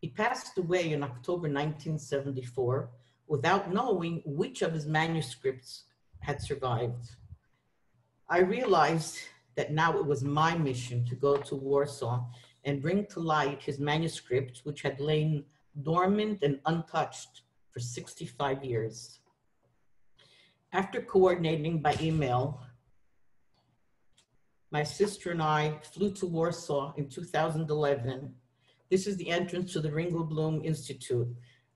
He passed away in October 1974 without knowing which of his manuscripts had survived. I realized that now it was my mission to go to Warsaw and bring to light his manuscripts, which had lain dormant and untouched for 65 years. After coordinating by email, my sister and I flew to Warsaw in 2011. This is the entrance to the Ringelblum Institute.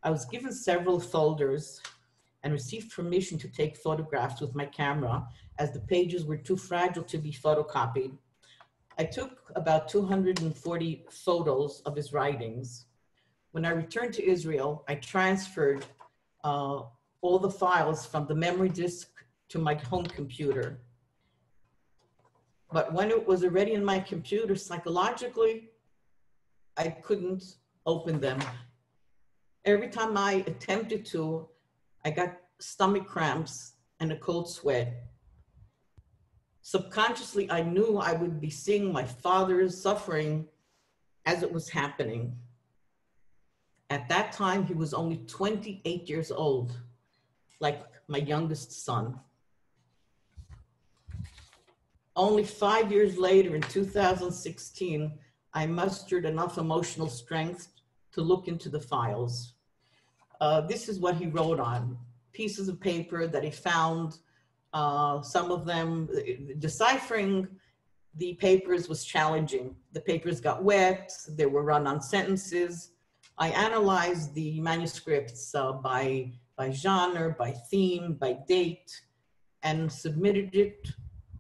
I was given several folders and received permission to take photographs with my camera as the pages were too fragile to be photocopied. I took about 240 photos of his writings. When I returned to Israel, I transferred uh, all the files from the memory disk to my home computer. But when it was already in my computer, psychologically, I couldn't open them. Every time I attempted to, I got stomach cramps and a cold sweat. Subconsciously, I knew I would be seeing my father's suffering as it was happening. At that time, he was only 28 years old, like my youngest son. Only five years later, in 2016, I mustered enough emotional strength to look into the files. Uh, this is what he wrote on pieces of paper that he found uh, some of them, deciphering the papers was challenging. The papers got wet, they were run on sentences. I analyzed the manuscripts uh, by, by genre, by theme, by date, and submitted it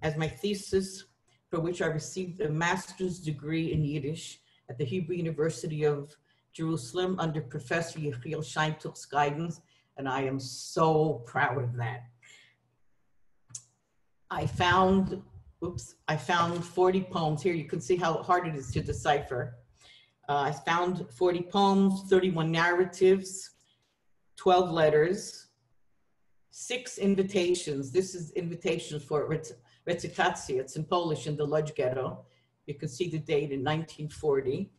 as my thesis, for which I received a master's degree in Yiddish at the Hebrew University of Jerusalem under Professor Yechiel Szeintuch's guidance, and I am so proud of that. I found, oops, I found 40 poems. Here you can see how hard it is to decipher. Uh, I found 40 poems, 31 narratives, 12 letters, six invitations. This is invitations for recytacja. It's in Polish in the Lodz Ghetto. You can see the date in 1940.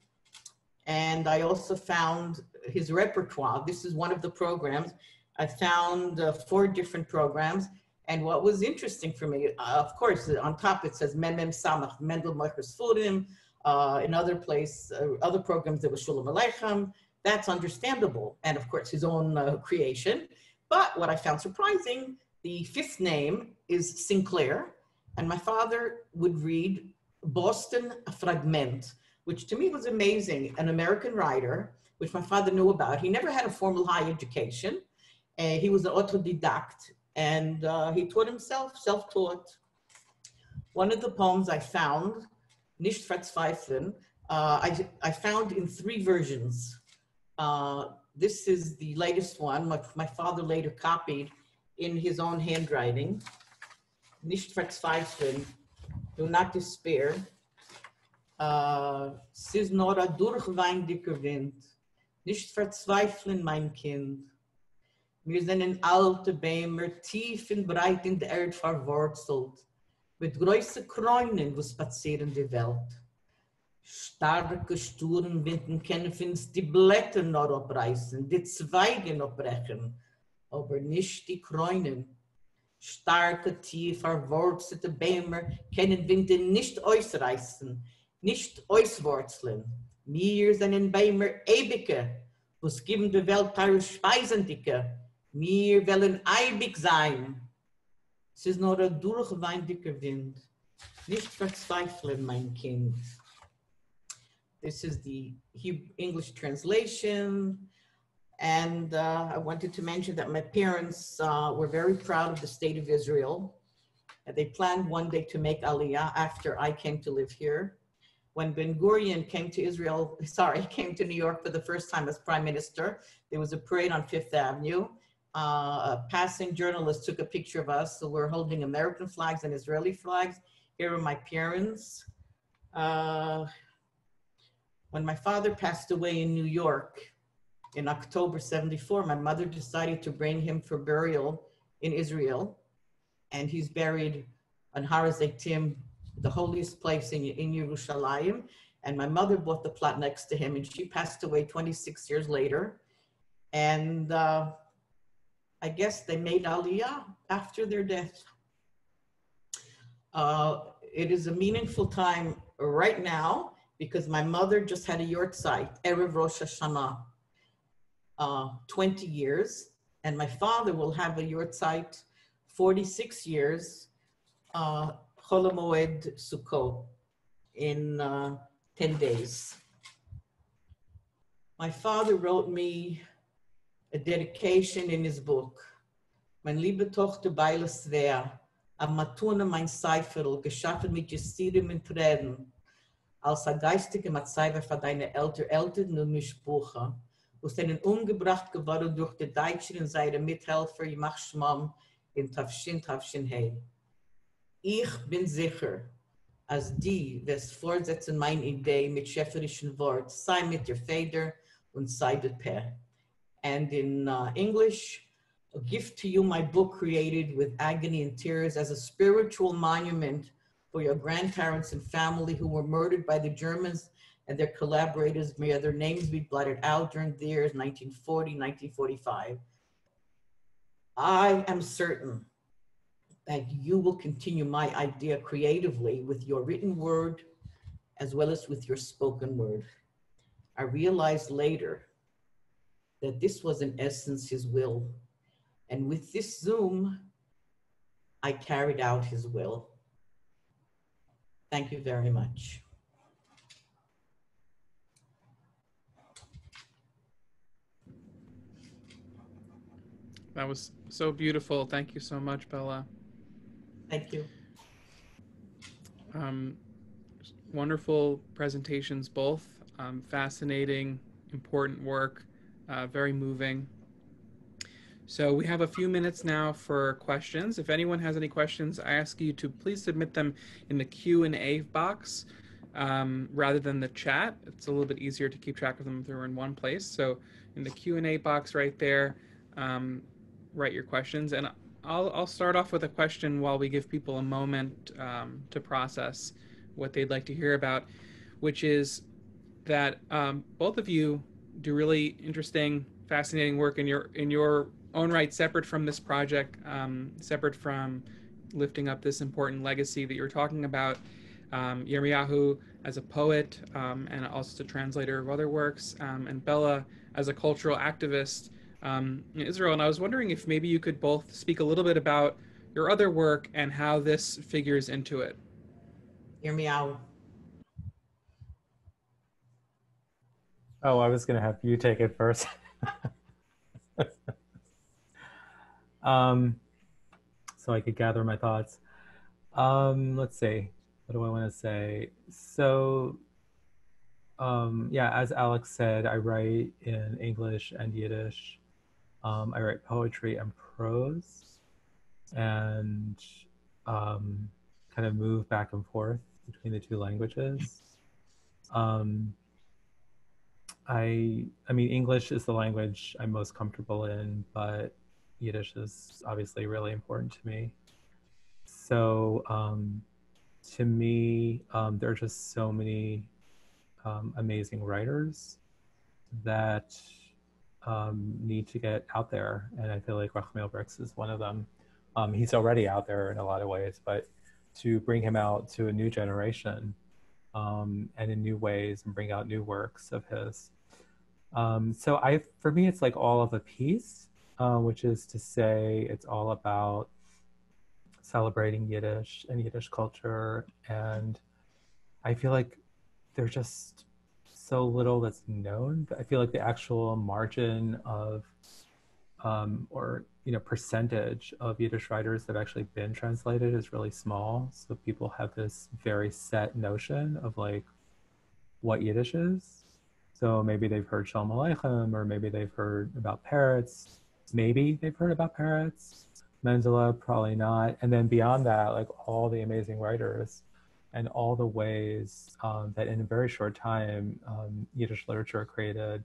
And I also found his repertoire. This is one of the programs. I found uh, four different programs. And what was interesting for me, uh, of course, on top it says Mem Mem Samach, Mendel Moykher Sforim. Uh, in other place, uh, other programs, there was Sholem Aleichem. That's understandable. And of course, his own uh, creation. But what I found surprising, the fifth name is Sinclair. And my father would read Boston Fragment, which to me was amazing. An American writer, which my father knew about. He never had a formal high education. Uh, he was an autodidact and uh, he taught himself, self-taught. One of the poems I found, Nicht verzweifeln, uh, I, I found in three versions. Uh, this is the latest one, which my father later copied in his own handwriting. Nicht verzweifeln, do not despair. Uh, Sis nora durchwein dicker wind, Nicht verzweifeln, mein Kind. Wir sind in alte Bämer, tief und breit in der Erde verwurzelt, mit größeren Kräunen, wo spazieren die Welt. Starke Sturen Winden können uns die Blätter noch abreißen, die Zweige abbrechen, aber nicht die Kräunen. Starke, tief verwurzelte Bämer können Winde nicht ausreißen, nicht auswurzeln. Wir sind in Bämer ewige, was geben der Welt eure Speisendicke. Wir wollen eibig sein. Es ist nur ein durchweindiger Wind. Nicht verzweifeln, mein Kind. This is the Hebrew English translation. And uh, I wanted to mention that my parents uh, were very proud of the state of Israel. They planned one day to make Aliyah after I came to live here. When Ben Gurion came to Israel, [LAUGHS] sorry, [LAUGHS] came to New York for the first time as prime minister, there was a parade on Fifth Avenue. Uh, a passing journalist took a picture of us. So we're holding American flags and Israeli flags. Here are my parents. Uh, when my father passed away in New York in October 74, my mother decided to bring him for burial in Israel. And he's buried on Har Hazeitim, the holiest place in, in Yerushalayim. And my mother bought the plot next to him, and she passed away 26 years later. And uh, I guess they made Aliyah after their death. Uh, it is a meaningful time right now because my mother just had a yort site, Erev Rosh Hashanah, uh, 20 years, and my father will have a site 46 years, uh, Chol Sukkot, in uh, 10 days. My father wrote me a dedication in his book. Mein liebe Tochter Beile Svea, am Matuna mein Seiferl, geschaffen mit Jesirem und Tränen, als a geistige Matzeiver für deine älter Eltern und Mischbuche, wo es denen umgebracht geworden durch die Deutschen und seine Mithelfer, Yimach Shmam, in Tafshin, Tafshin Hey. Ich bin sicher, als die, das fortsetzen meine Idee mit schäferischen Wort, sei mit der Feder und sei der Peh. And in uh, English, a gift to you, my book created with agony and tears as a spiritual monument for your grandparents and family who were murdered by the Germans and their collaborators. May their names be blotted out during the years 1940, 1945. I am certain that you will continue my idea creatively with your written word as well as with your spoken word. I realized later that this was in essence his will. And with this Zoom, I carried out his will. Thank you very much. That was so beautiful. Thank you so much, Bella. Thank you. Um, wonderful presentations, both. Um, fascinating, important work, uh, very moving. So we have a few minutes now for questions. If anyone has any questions, I ask you to please submit them in the Q and A box um, rather than the chat. It's a little bit easier to keep track of them if they're in one place. So in the Q and A box right there, um, write your questions, and I'll I'll start off with a question while we give people a moment um, to process what they'd like to hear about, which is that um, both of you do really interesting, fascinating work in your in your own right, separate from this project, um, separate from lifting up this important legacy that you're talking about. Um, as a poet um, and also a translator of other works, um, and Bella as a cultural activist um, in Israel. And I was wondering if maybe you could both speak a little bit about your other work and how this figures into it. Yermiyahu. Oh, I was going to have you take it first. [LAUGHS] um, so I could gather my thoughts. Um, let's see. What do I want to say? So, um, yeah, as Alex said, I write in English and Yiddish. Um, I write poetry and prose and um, kind of move back and forth between the two languages. Um, I I mean English is the language I'm most comfortable in, but Yiddish is obviously really important to me. So um, to me, um, there are just so many um, amazing writers that um, need to get out there, and I feel like Rachmil Bryks is one of them. Um, he's already out there in a lot of ways, but to bring him out to a new generation um, and in new ways and bring out new works of his. Um, so I, for me, it's like all of a piece, uh, which is to say, it's all about celebrating Yiddish and Yiddish culture, and I feel like they're just so little that's known. I feel like the actual margin of um, or you know percentage of Yiddish writers that have actually been translated is really small. So people have this very set notion of like what Yiddish is. So maybe they've heard Shalom Aleichem, or maybe they've heard about Peretz. Maybe they've heard about Peretz. Mendele, probably not. And then beyond that, like all the amazing writers and all the ways um, that in a very short time, um, Yiddish literature created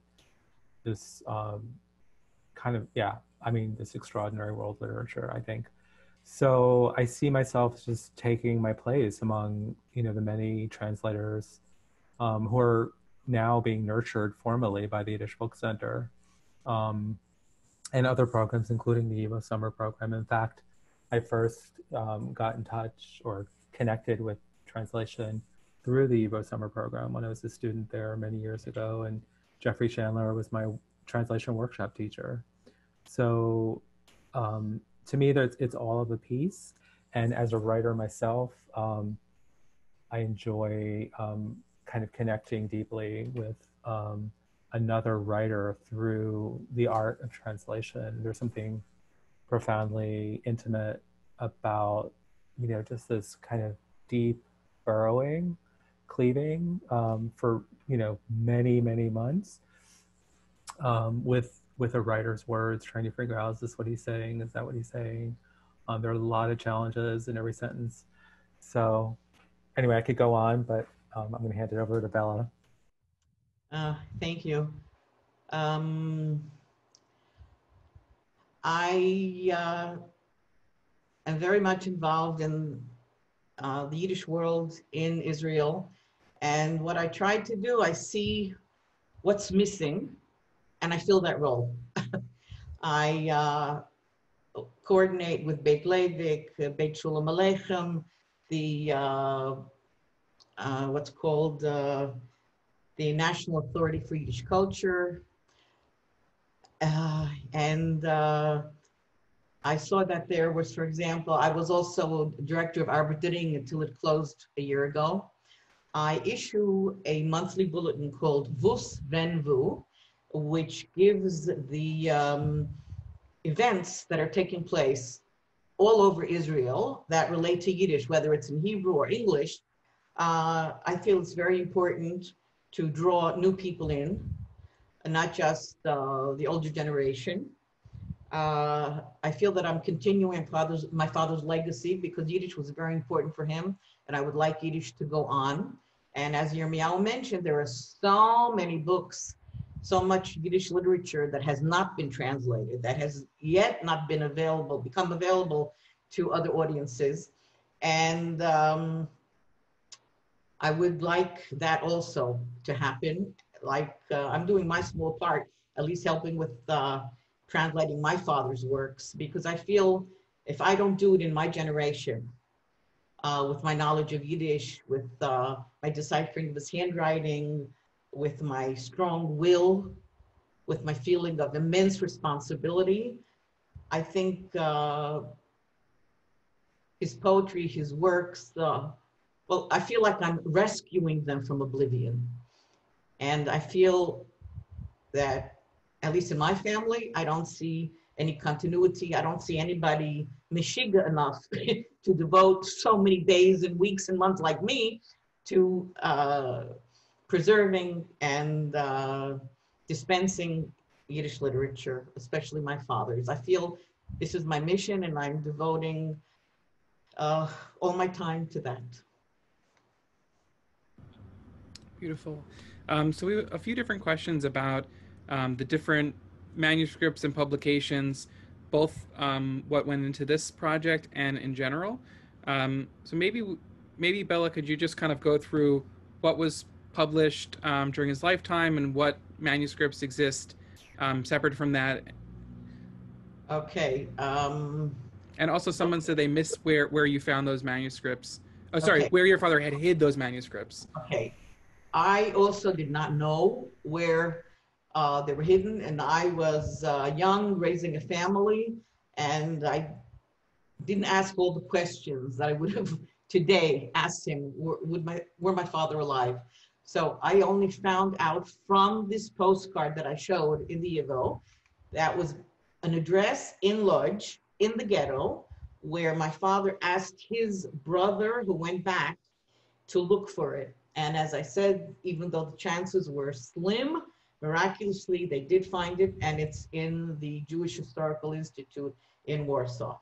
this um, kind of yeah i mean this extraordinary world literature i think. So i see myself just taking my place among you know the many translators um, who are now being nurtured formally by the yiddish book center um, and other programs including the YIVO summer program. In fact i first um, got in touch or connected with translation through the YIVO summer program when i was a student there many years ago and Jeffrey Shandler was my translation workshop teacher. So um, to me, it's all of a piece. And as a writer myself, um, I enjoy um, kind of connecting deeply with um, another writer through the art of translation. There's something profoundly intimate about, you know, just this kind of deep burrowing, cleaving um, for, you know, many, many months um, with with a writer's words, trying to figure out is this what he's saying? Is that what he's saying? Um, there are a lot of challenges in every sentence. So, anyway, I could go on, but um, I'm going to hand it over to Bella. Uh, thank you. Um, I uh, am very much involved in uh, the Yiddish world in Israel. And what I tried to do, I see what's missing and I fill that role. [LAUGHS] I uh, coordinate with Beit Leivik, uh, Beit Shulam Aleichem, the uh, uh, what's called uh, the National Authority for Yiddish Culture, uh, and I saw that there was, for example, I was also director of Arbeter Ring until it closed a year ago. I issue a monthly bulletin called Vus Venvu, which gives the um, events that are taking place all over Israel that relate to Yiddish, whether it's in Hebrew or English. Uh, I feel it's very important to draw new people in, and not just uh, the older generation. Uh, I feel that I'm continuing father's, my father's legacy because Yiddish was very important for him, and I would like Yiddish to go on. And as Yermiyahu mentioned, there are so many books so much Yiddish literature that has not been translated, that has yet not been available, become available to other audiences. And um, I would like that also to happen. Like uh, I'm doing my small part, at least helping with uh, translating my father's works, because I feel if I don't do it in my generation, uh, with my knowledge of Yiddish, with uh, my deciphering of his handwriting, with my strong will, with my feeling of immense responsibility. I think uh, his poetry, his works, uh, well, I feel like I'm rescuing them from oblivion. And I feel that, at least in my family, I don't see any continuity. I don't see anybody mishiga enough [LAUGHS] to devote so many days and weeks and months like me to uh, preserving and uh, dispensing Yiddish literature, especially my father's. I feel this is my mission and I'm devoting uh, all my time to that. Beautiful. Um, so we have a few different questions about um, the different manuscripts and publications, both um, what went into this project and in general. Um, so maybe, maybe Bella, could you just kind of go through what was published um, during his lifetime and what manuscripts exist um, separate from that? Okay. Um, And also, someone said they missed where where you found those manuscripts. Oh, sorry, Okay. where your father had hid those manuscripts. okay. I also did not know where uh, they were hidden, and I was uh, young, raising a family, and I didn't ask all the questions that I would have [LAUGHS] today asked him. Were, would my were my father alive? So I only found out from this postcard that I showed in the YIVO that was an address in Lodz in the ghetto where my father asked his brother who went back to look for it. And as I said, even though the chances were slim, miraculously they did find it and it's in the Jewish Historical Institute in Warsaw.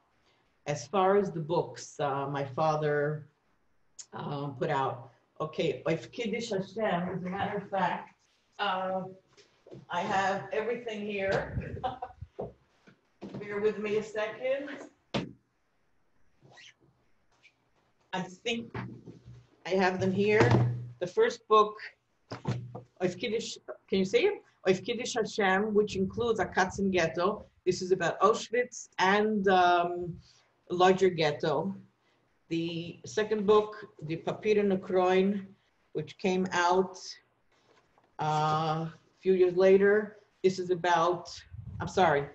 As far as the books, uh, my father um, put out, okay, Oif Kiddush Hashem, as a matter of fact, uh, I have everything here. [LAUGHS] Bear with me a second. I think I have them here. The first book, Oif Kiddush, can you see it? Oif Kiddush Hashem, which includes a Akatzin Ghetto. This is about Auschwitz and um, larger ghetto. The second book, the Papira Nekroin, which came out uh, a few years later. This is about, I'm sorry,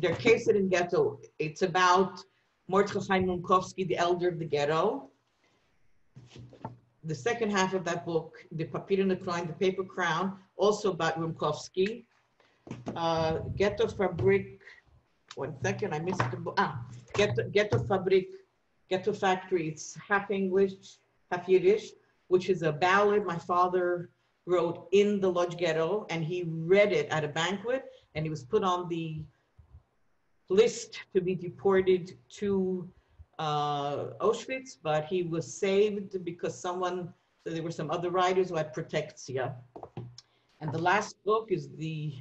Der Keser in Ghetto. It's about Mordechai Rumkowski, the elder of the ghetto. The second half of that book, the Papir and the Crown, the Paper Crown, also by Rumkowski. Uh, Ghetto Fabrik, one second, I missed the book. Ah, Ghetto, Ghetto Fabrik, Ghetto Factory. It's half English, half Yiddish, which is a ballad my father wrote in the Lodz Ghetto, and he read it at a banquet, and he was put on the list to be deported to uh, Auschwitz, but he was saved because someone, so there were some other writers who had protectia. And the last book is the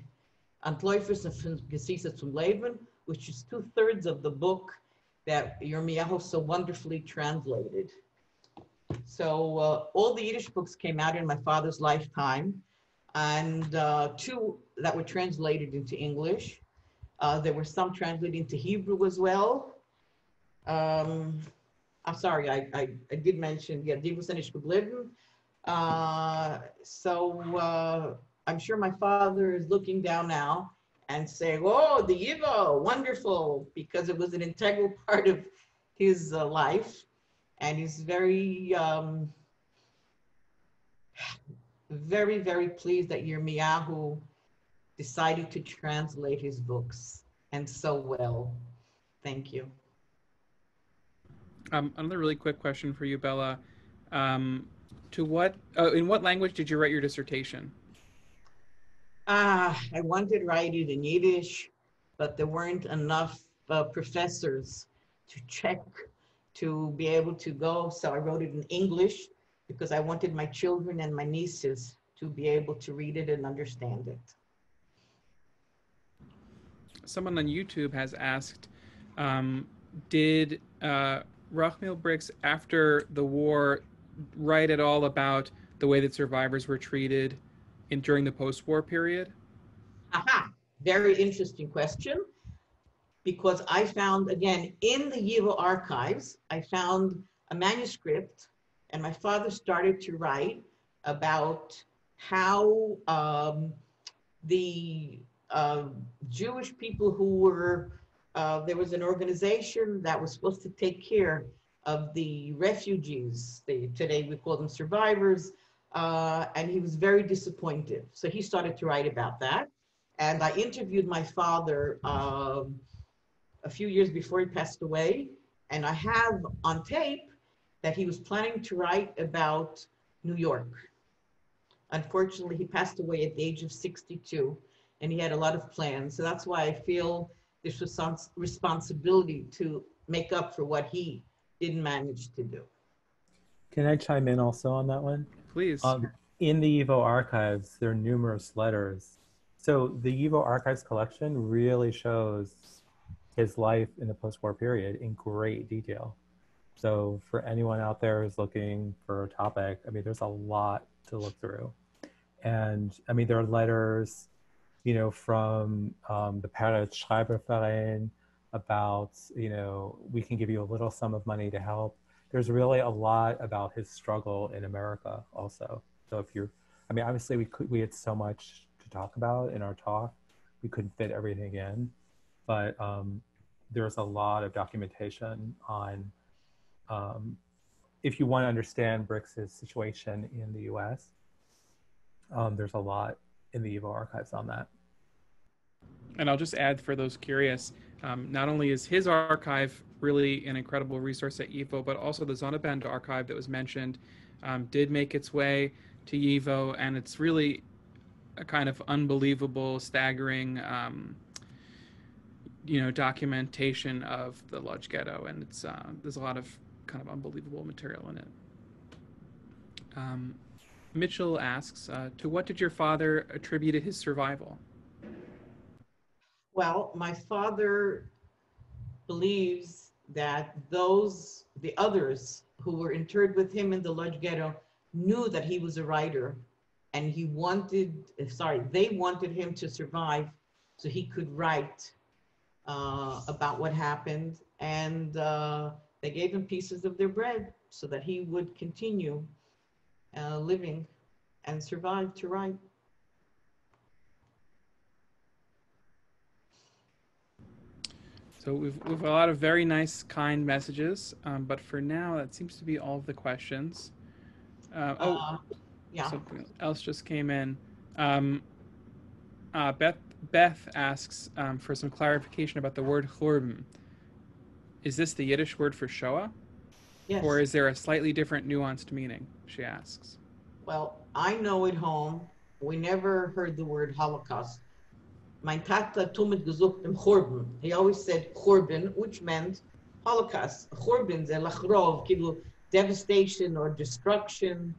Antläufers von Geschichte zum Leben, which is two thirds of the book that Yermiyahu so wonderfully translated. So uh, all the Yiddish books came out in my father's lifetime, and uh, two that were translated into English. Uh, there were some translated into Hebrew as well. Um, I'm sorry, I, I, I did mention, yeah, Die was nicht geblieben. Uh, so uh, I'm sure my father is looking down now and saying, oh, the YIVO, wonderful, because it was an integral [LAUGHS] part of his uh, life. And he's very, um, very, very pleased that Yermiyahu decided to translate his books and so well. Thank you. Um, another really quick question for you, Bella. Um, to what, uh, in what language did you write your dissertation? Ah, I wanted to write it in Yiddish, but there weren't enough uh, professors to check to be able to go. So I wrote it in English because I wanted my children and my nieces to be able to read it and understand it. Someone on YouTube has asked, um, did uh, Rachmil Bryks, after the war, write at all about the way that survivors were treated in during the post-war period? Aha, very interesting question. Because I found, again, in the YIVO archives, I found a manuscript, and my father started to write about how um, the uh, Jewish people who were, uh, there was an organization that was supposed to take care of the refugees. They, today we call them survivors. Uh, and he was very disappointed. So he started to write about that. And I interviewed my father um, a few years before he passed away. And I have on tape that he was planning to write about New York. Unfortunately, he passed away at the age of 62 and he had a lot of plans. So that's why I feel this was some responsibility to make up for what he didn't manage to do. Can I chime in also on that one? Please. Um, in the YIVO archives, there are numerous letters. So the YIVO archives collection really shows his life in the post-war period in great detail. So for anyone out there who's looking for a topic, I mean, there's a lot to look through. And I mean, there are letters, you know, from um, the Paris Schreiberverein about, you know, we can give you a little sum of money to help. There's really a lot about his struggle in America also. So if you're, I mean, obviously we could, we had so much to talk about in our talk. We couldn't fit everything in, but um, there's a lot of documentation on um, if you want to understand Bryks's situation in the US, um, there's a lot in the YIVO archives on that. And I'll just add for those curious, um, not only is his archive really an incredible resource at YIVO, but also the Zonabend archive that was mentioned um, did make its way to YIVO, and it's really a kind of unbelievable, staggering, um, you know, documentation of the Lodz Ghetto, and it's uh, there's a lot of kind of unbelievable material in it. Um, Mitchell asks, uh, to what did your father attribute his survival? Well, my father believes that those, the others who were interred with him in the Lodz Ghetto knew that he was a writer and he wanted, sorry, they wanted him to survive so he could write uh, about what happened. And uh, they gave him pieces of their bread so that he would continue uh, living and survive to write. So we've, we've a lot of very nice, kind messages, um, but for now, that seems to be all of the questions. Uh, oh, Uh, yeah. something else just came in. Um, uh, Beth Beth asks um, for some clarification about the word churban. Is this the Yiddish word for Shoah, yes. or is there a slightly different, nuanced meaning? She asks. Well, I know at home, we never heard the word Holocaust. Mein Tata tumit gesucht im Churban. He always said Churban, which meant Holocaust. Churban, ze lachrov, kidu, devastation or destruction.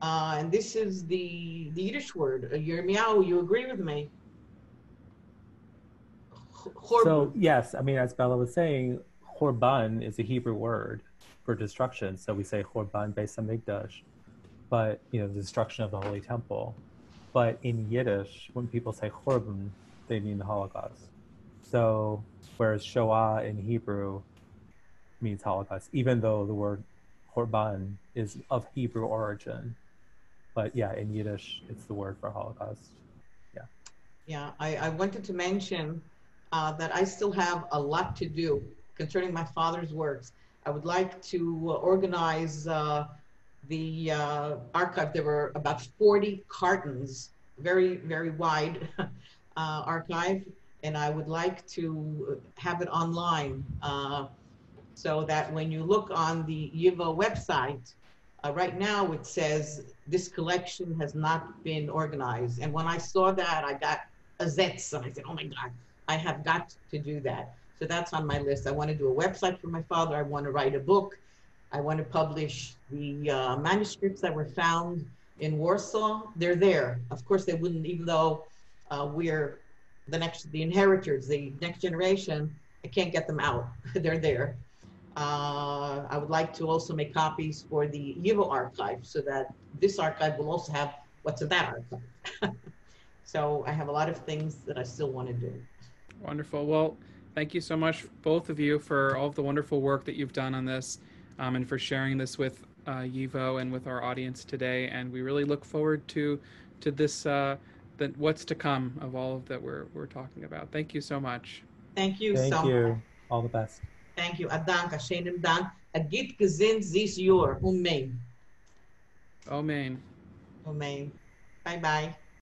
Uh, and this is the, the Yiddish word. Uh, Yermiyahu, you agree with me? So yes, I mean, as Bella was saying, Horban is a Hebrew word for destruction. So we say Horban Beis but you know, the destruction of the Holy Temple. But in Yiddish, when people say Churban, they mean the Holocaust. So whereas Shoah in Hebrew means Holocaust, even though the word Horban is of Hebrew origin. But yeah, in Yiddish, it's the word for Holocaust. Yeah, I, I wanted to mention uh, that I still have a lot to do concerning my father's works. I would like to organize uh, the uh, archive. There were about 40 cartons, very, very wide [LAUGHS] uh, archive, and I would like to have it online uh, so that when you look on the YIVO website, uh, right now it says this collection has not been organized. And when I saw that, I got a zets, and I said, oh my God, I have got to do that. So that's on my list. I want to do a website for my father. I want to write a book. I want to publish the uh, manuscripts that were found in Warsaw. They're there. Of course, they wouldn't, even though uh, we're the next, the inheritors, the next generation, I can't get them out. [LAUGHS] They're there. Uh, I would like to also make copies for the YIVO archive so that this archive will also have what's in that archive. [LAUGHS] so I have a lot of things that I still want to do. Wonderful. Well, thank you so much, both of you, for all of the wonderful work that you've done on this um, and for sharing this with uh, YIVO and with our audience today. And we really look forward to to this, uh, the, what's to come of all of that we're, we're talking about. Thank you so much. Thank you Thank so you. much. All the best. Thank you. A dank, a schönen Dank. A git gesinnt this year. Amen. Amen. Amen. Bye bye.